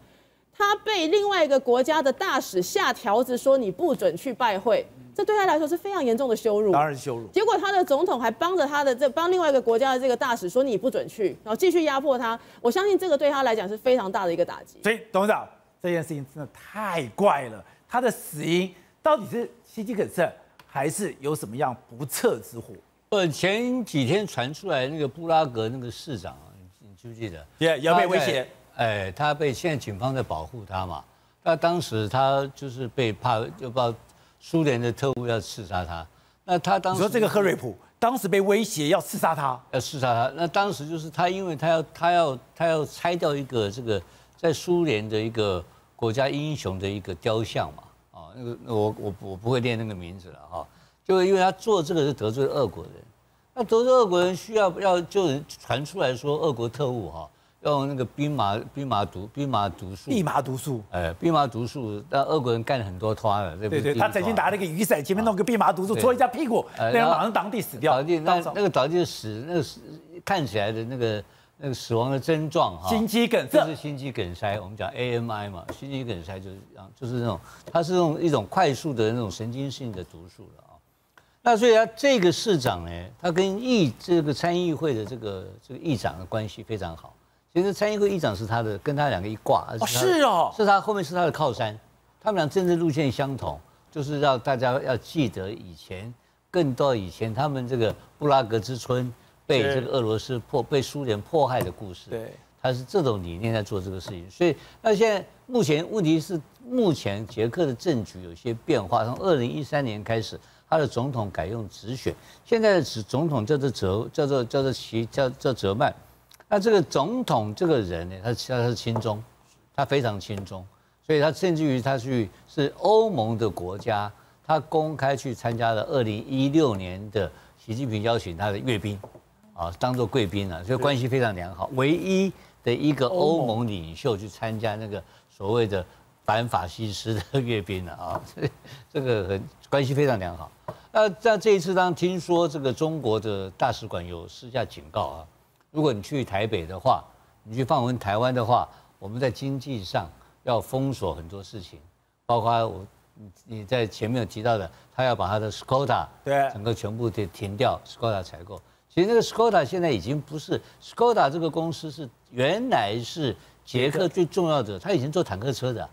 他被另外一个国家的大使下条子说你不准去拜会，这对他来说是非常严重的羞辱。当然是羞辱。结果他的总统还帮着他的这帮另外一个国家的这个大使说你不准去，然后继续压迫他。我相信这个对他来讲是非常大的一个打击。所以董事长这件事情真的太怪了，他的死因到底是心肌梗塞，还是有什么样不测之祸？呃，前几天传出来那个布拉格那个市长，你记不记得？也也被威胁。哎，他被现在警方在保护他嘛？那当时他就是被怕，就不知道苏联的特务要刺杀他。那他当时你说这个赫瑞普当时被威胁要刺杀他，要刺杀他，那当时就是他，因为他要他要他要拆掉一个这个在苏联的一个国家英雄的一个雕像嘛，啊，那个我我我不会念那个名字了哈，就是因为他做这个是得罪俄国人，那得罪俄国人需要要就是传出来说俄国特务哈用那个兵马兵马毒兵马毒素，立马毒素。哎，兵马毒素，但俄国人干了很多拖了，对不对对，他曾经拿那个雨伞前面弄个蓖麻毒素对戳一下屁股，那呃人马上当地死掉。倒地那那个倒地死，那个死看起来的那个那个死亡的症状哈，心肌梗塞就是心肌梗塞，我们讲 AMI 嘛，心肌梗塞就是这样，就是那种它是用一种快速的那种神经性的毒素了啊。那所以他这个市长呢，他跟议这个参议会的这个这个议长的关系非常好。其实参议会议长是他的，跟他两个一挂，哦是哦是他后面是他的靠山，他们俩政治路线相同，就是让大家要记得以前更多以前他们这个布拉格之春被是这个俄罗斯迫被苏联迫害的故事。对，他是这种理念在做这个事情，所以那现在目前问题是，目前捷克的政局有些变化。从二零一三年开始，他的总统改用直选，现在的总总统叫做泽，叫做叫做齐，叫叫泽曼。那这个总统这个人呢，他他是亲中，他非常亲中，所以他甚至于他去是欧盟的国家，他公开去参加了二零一六年的习近平邀请他的阅兵，啊，当做贵宾啊，所以关系非常良好。唯一的一个欧盟领袖去参加那个所谓的反法西斯的 阅兵了啊，这这个很关系非常良好。那在这一次，当听说这个中国的大使馆有私下警告啊，如果你去台北的话，你去访问台湾的话，我们在经济上要封锁很多事情，包括我你你在前面有提到的，他要把他的 Skoda 对整个全部停停掉 Skoda 采购。其实那个 Skoda 现在已经不是 Skoda 这个公司是原来是捷克最重要的，他以前做坦克车的。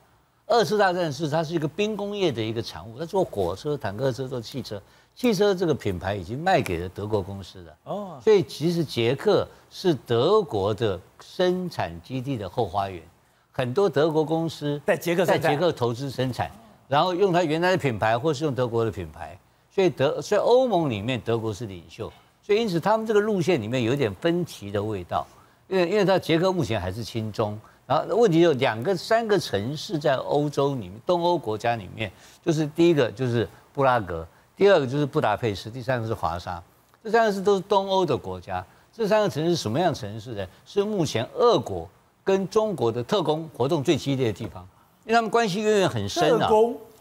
二次大战是它是一个兵工业的一个产物，它做火车、坦克车、做汽车，汽车这个品牌已经卖给了德国公司了。哦，所以其实捷克是德国的生产基地的后花园，很多德国公司在捷克在捷克投资生产，然后用它原来的品牌，或是用德国的品牌。所以德，所以欧盟里面德国是领袖，所以因此他们这个路线里面有点分歧的味道，因为因为它捷克目前还是亲中，然后问题有两个、三个城市在欧洲里面，东欧国家里面，就是第一个就是布拉格，第二个就是布达佩斯，第三个是华沙，这三个是都是东欧的国家。这三个城市是什么样的城市呢？是目前俄国跟中国的特工活动最激烈的地方，因为他们关系渊源很深啊。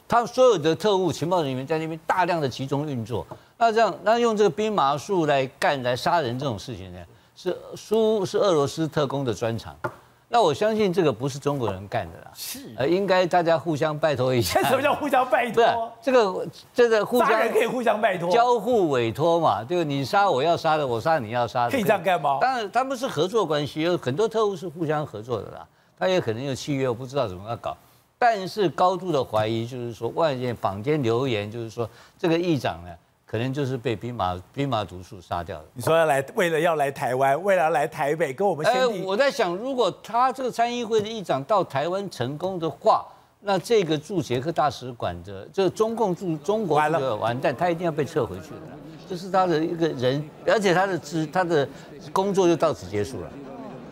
他们所有的特务情报人员在那边大量的集中运作，那这样，那用这个兵马术来干来杀人这种事情呢，是苏是俄罗斯特工的专长。那我相信这个不是中国人干的啦，是。呃，应该大家互相拜托一下。什么叫互相拜托？这个这个互相杀人可以互相拜托，交互委托嘛，对吧？你杀我要杀的，我杀你要杀的，可以这样干吗当然，他们是合作关系，有很多特务是互相合作的啦。他也可能有契约，我不知道怎么要搞。但是高度的怀疑就是说，外界坊间流言就是说，这个议长呢，可能就是被兵马兵马毒素杀掉的。你说要来，为了要来台湾，为了要来台北跟我们哎，先帝，我在想，如果他这个参议会的议长到台湾成功的话，那这个驻捷克大使馆的，这个中共驻中国完了完蛋，他一定要被撤回去的，这是他的一个人，而且他的职他的工作就到此结束了。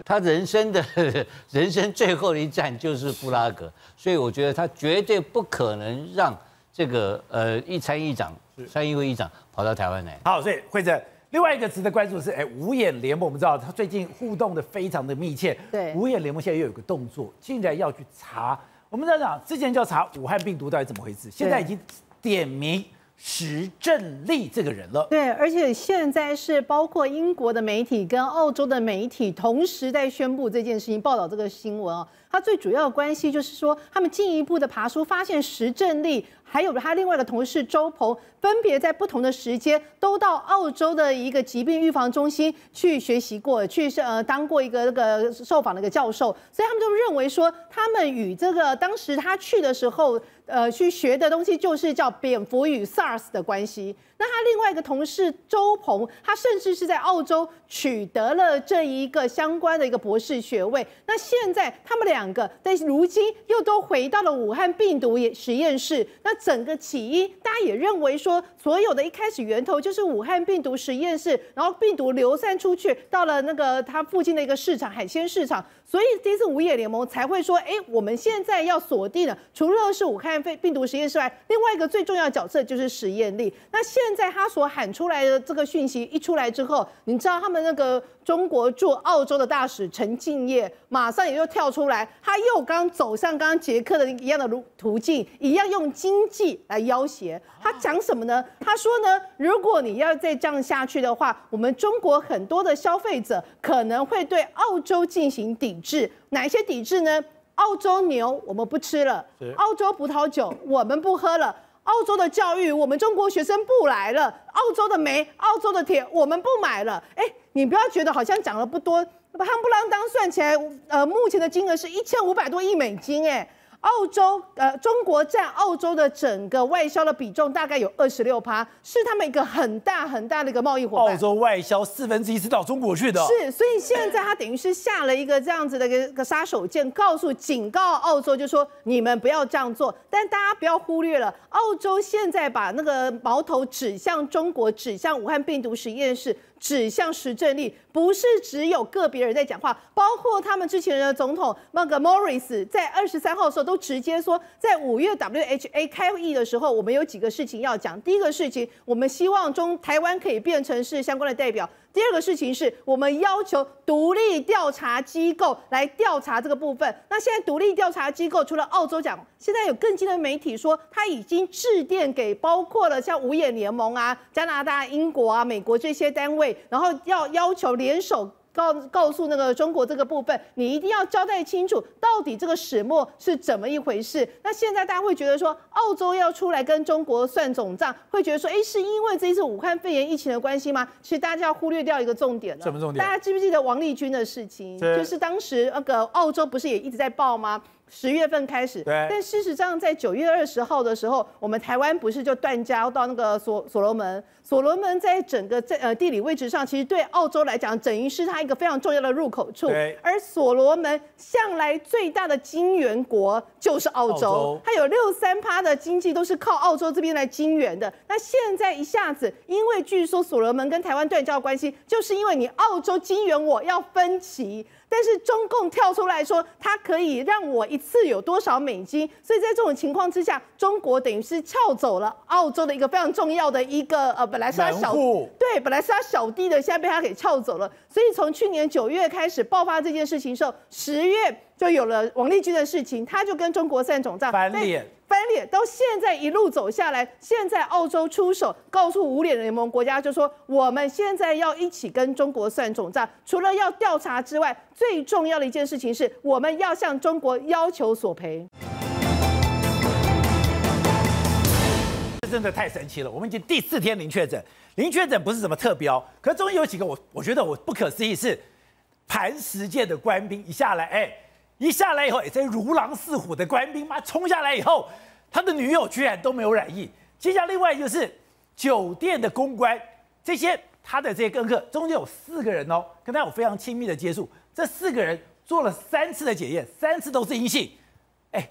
他人生的 人生最后的一站就是布拉格，所以我觉得他绝对不可能让这个呃一参议长、参议会议长跑到台湾来。好，所以会者另外一个值得关注的是，哎，五眼联盟，我们知道他最近互动的非常的密切。对五眼联盟现在又有个动作，竟然要去查。我们在讲之前就要查武汉病毒到底怎么回事，现在已经点名石正丽这个人了。对，而且现在是包括英国的媒体跟澳洲的媒体同时在宣布这件事情，报道这个新闻哦。他最主要的关系就是说，他们进一步的爬书，发现石正丽还有他另外一个同事周鹏，分别在不同的时间都到澳洲的一个疾病预防中心去学习过，去呃当过一个那个受访的一个教授，所以他们就认为说，他们与这个当时他去的时候。呃去学的东西，就是叫蝙蝠与 SARS 的关系。那他另外一个同事周鹏，他甚至是在澳洲取得了这一个相关的一个博士学位。那现在他们两个在如今又都回到了武汉病毒实验室。那整个起因，大家也认为说，所有的一开始源头就是武汉病毒实验室，然后病毒流散出去，到了那个它附近的一个市场海鲜市场。所以这次五眼联盟才会说，哎，我们现在要锁定的，除了是武汉肺病毒实验室外，另外一个最重要角色就是实验力。那现在他所喊出来的这个讯息一出来之后，你知道他们那个中国驻澳洲的大使陈敬业马上也就跳出来，他又刚走向刚刚捷克的一样的路途径，一样用经济来要挟。他讲什么呢？他说呢，如果你要再这样下去的话，我们中国很多的消费者可能会对澳洲进行抵制。哪一些抵制呢？澳洲牛我们不吃了，澳洲葡萄酒我们不喝了，澳洲的教育我们中国学生不来了，澳洲的煤、澳洲的铁我们不买了。哎，你不要觉得好像讲了不多，夯不啷当算起来，呃，目前的金额是一千五百多亿美金，哎。澳洲，呃，中国占澳洲的整个外销的比重大概有二十六趴，是他们一个很大很大的一个贸易伙伴。澳洲外销四分之一是到中国去的。是，所以现在他等于是下了一个这样子的一个杀手锏，告诉、警告澳洲，就说你们不要这样做。但大家不要忽略了，澳洲现在把那个矛头指向中国，指向武汉病毒实验室。指向实政力，不是只有个别人在讲话，包括他们之前的总统那个 Morris 在二十三号的时候都直接说，在五月 WHA 开会议的时候，我们有几个事情要讲。第一个事情，我们希望中台湾可以变成是相关的代表。第二个事情是我们要求独立调查机构来调查这个部分。那现在独立调查机构除了澳洲讲，现在有更近的媒体说，他已经致电给包括了像五眼联盟啊、加拿大、英国啊、美国这些单位，然后要要求联手。告告诉那个中国这个部分，你一定要交代清楚，到底这个始末是怎么一回事。那现在大家会觉得说，澳洲要出来跟中国算总账，会觉得说，哎，是因为这一次武汉肺炎疫情的关系吗？其实大家要忽略掉一个重点了。什么重点？大家记不记得王立军的事情？就是当时那个澳洲不是也一直在报吗？十月份开始，但事实上在九月二十号的时候，我们台湾不是就断交到那个所所罗门？所罗门在整个在呃地理位置上，其实对澳洲来讲，等于是它一个非常重要的入口处。而所罗门向来最大的金援国就是澳洲，它有六三趴的经济都是靠澳洲这边来金援的。那现在一下子，因为据说所罗门跟台湾断交的关系，就是因为你澳洲金援我要分歧。但是中共跳出来说，它可以让我一次有多少美金？所以在这种情况之下，中国等于是撬走了澳洲的一个非常重要的一个呃，本来是他小对，本来是他小弟的，现在被他给撬走了。所以从去年九月开始爆发这件事情时候，十月就有了王立军的事情，他就跟中国算总账，翻脸。到现在一路走下来，现在澳洲出手告诉五脸联盟国家，就说我们现在要一起跟中国算总账。除了要调查之外，最重要的一件事情是，我们要向中国要求索赔。这真的太神奇了！我们已经第四天零确诊，零确诊不是什么特标，可是中间有几个我我觉得我不可思议是，磐石界的官兵一下来，哎。一下来以后，这如狼似虎的官兵妈冲下来以后，他的女友居然都没有染疫。接下来另外就是酒店的公关，这些他的这些跟客中间有四个人哦，跟他有非常亲密的接触。这四个人做了三次的检验，三次都是阴性。哎，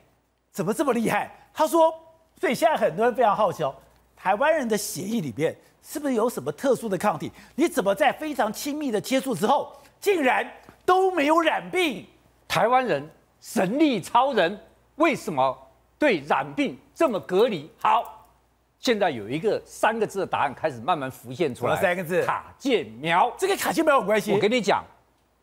怎么这么厉害？他说，所以现在很多人非常好奇哦，台湾人的血液里面是不是有什么特殊的抗体？你怎么在非常亲密的接触之后，竟然都没有染病？台湾人神力超人，为什么对染病这么隔离？好，现在有一个三个字的答案开始慢慢浮现出来。三个字？卡介苗。这跟卡介苗有关系？我跟你讲，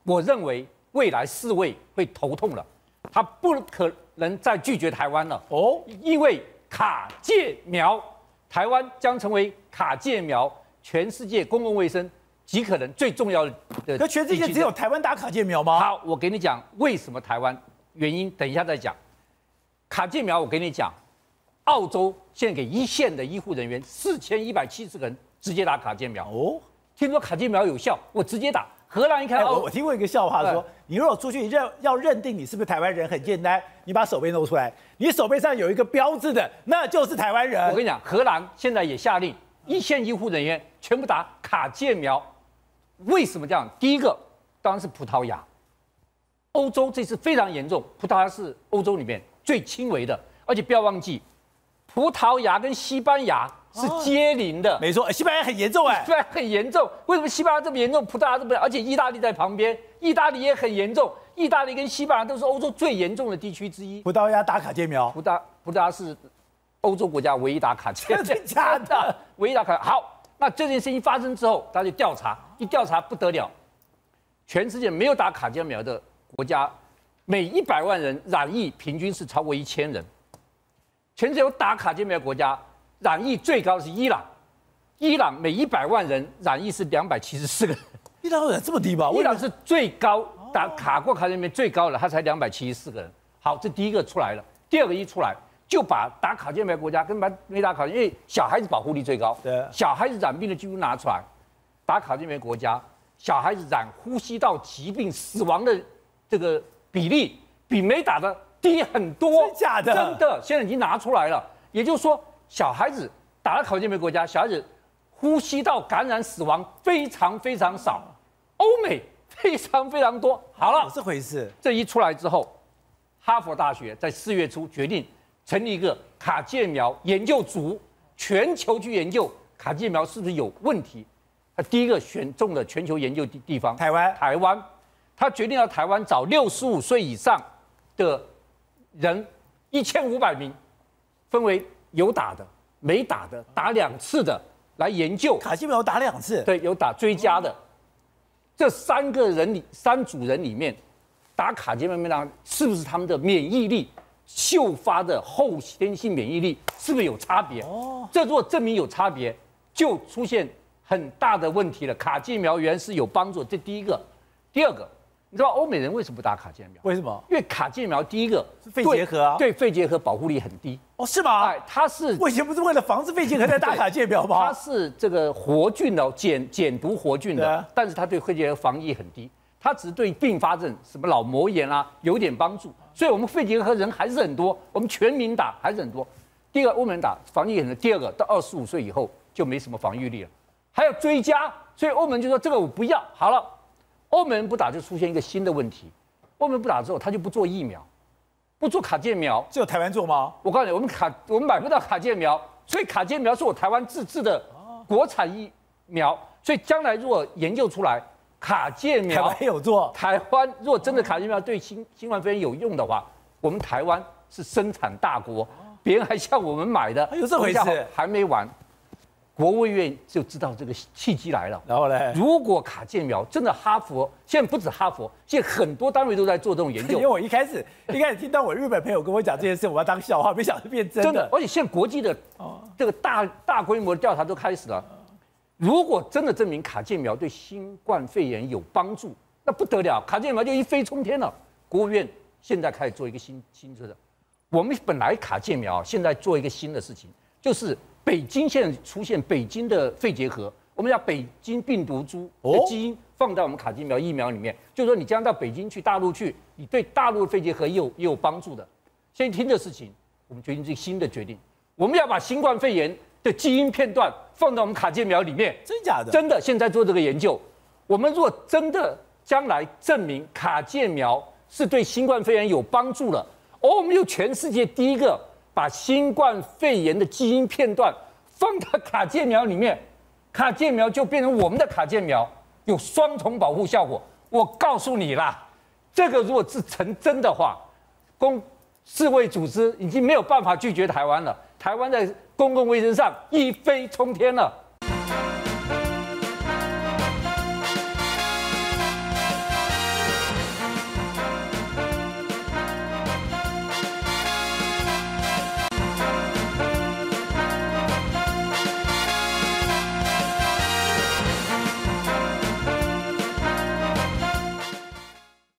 我认为未来四位会头痛了，他不可能再拒绝台湾了哦，因为卡介苗，台湾将成为卡介苗全世界公共卫生。极可能最重要的，可全世界只有台湾打卡介苗吗？好，我给你讲为什么台湾原因，等一下再讲。卡介苗，我跟你讲，澳洲现在给一线的医护人员四千一百七十个人直接打卡介苗哦。听说卡介苗有效，我直接打。荷兰一看哦我，听过一个笑话，说你如果出去认要认定你是不是台湾人，很简单，你把手背露出来，你手背上有一个标志的，那就是台湾人。我跟你讲，荷兰现在也下令一线医护人员全部打卡介苗。为什么这样？第一个当然是葡萄牙，欧洲这次非常严重，葡萄牙是欧洲里面最轻微的，而且不要忘记，葡萄牙跟西班牙是接邻的。没错，哎西班牙很严重哎，对，很严重。为什么西班牙这么严重？葡萄牙这么，而且意大利在旁边，意大利也很严重。意大利跟西班牙都是欧洲最严重的地区之一。葡萄牙打卡介苗，葡萄葡萄牙是欧洲国家唯一打卡介，真的假的？唯一打卡。好，那这件事情发生之后，他就调查，一调查不得了，全世界没有打卡介苗的国家，每一百万人染疫平均是超过一千人。全球打卡介苗的国家，染疫最高的是伊朗，伊朗每一百万人染疫是两百七十四个人。伊朗人这么低吧？伊朗是最高打卡过卡里面最高的，他才两百七十四个人。好，这第一个出来了，第二个一出来就把打卡介苗国家跟没没打卡，因为小孩子保护力最高，对小孩子染病的几乎拿出来，打卡介苗国家，小孩子染呼吸道疾病死亡的这个比例比没打的低很多，真假的真的，现在已经拿出来了。也就是说，小孩子打了卡介苗国家，小孩子呼吸道感染死亡非常非常少，欧美非常非常多。好了有，这回事。这一出来之后，哈佛大学在四月初决定成立一个卡介苗研究组，全球去研究卡介苗是不是有问题。他第一个选中了全球研究地地方台湾台湾，他决定要台湾找六十五岁以上的人一千五百名，分为有打的、没打的、打两次的来研究。卡介苗打两次，对，有打追加的。这三个人里，三组人里面，打卡介苗没打，是不是他们的免疫力秀发的后天性免疫力是不是有差别？哦，这如果证明有差别，就出现很大的问题了。卡介苗原是有帮助，这第一个。第二个，你知道欧美人为什么不打卡介苗？为什么？因为卡介苗第一个是肺结核啊对对肺结核保护力很低。哦，是吗哎？，它是我以前不是为了防止肺结核在打卡介苗它吗？是这个活菌的减减毒活菌的啊，但是它对肺结核防疫很低，它只对并发症什么脑膜炎啊有点帮助，所以我们肺结核人还是很多，我们全民打还是很多。第二个，欧美人打防疫很多，第二个到二十五岁以后就没什么防御力了，还要追加，所以欧盟就说这个我不要。好了，欧盟不打就出现一个新的问题，欧盟不打之后他就不做疫苗，不做卡介苗，只有台湾做吗？我告诉你，我们卡我们买不到卡介苗，所以卡介苗是我台湾自制的国产疫苗，所以将来如果研究出来卡介台苗湾，有做，台湾如果真的卡介苗对新新冠肺炎有用的话，我们台湾是生产大国，别人还向我们买的，哎有这回事。还没完，国务院就知道这个契机来了。然后呢，如果卡介苗真的哈佛，现在不止哈佛，现在很多单位都在做这种研究因为，我一开始一开始听到我日本朋友跟我讲这件事，我要当笑话，没想到变真的。，真的而且现在国际的这个大大规模的调查都开始了。如果真的证明卡介苗对新冠肺炎有帮助，那不得了，卡介苗就一飞冲天了。国务院现在开始做一个新新的，我们本来卡介苗现在做一个新的事情，就是北京现在出现北京的肺结核，我们叫北京病毒株的基因放在我们卡介苗疫苗里面，就是说你将到北京去、大陆去，你对大陆的肺结核也有也有帮助的。先听这事情，我们决定这个新的决定，我们要把新冠肺炎的基因片段放到我们卡介苗里面。真假的？真的现在做这个研究，我们若真的将来证明卡介苗是对新冠肺炎有帮助了，而我们又全世界第一个把新冠肺炎的基因片段放到卡介苗里面，卡介苗就变成我们的卡介苗，有双重保护效果。我告诉你啦，这个如果是成真的话，公世卫组织已经没有办法拒绝台湾了，台湾在公共卫生上一飞冲天了。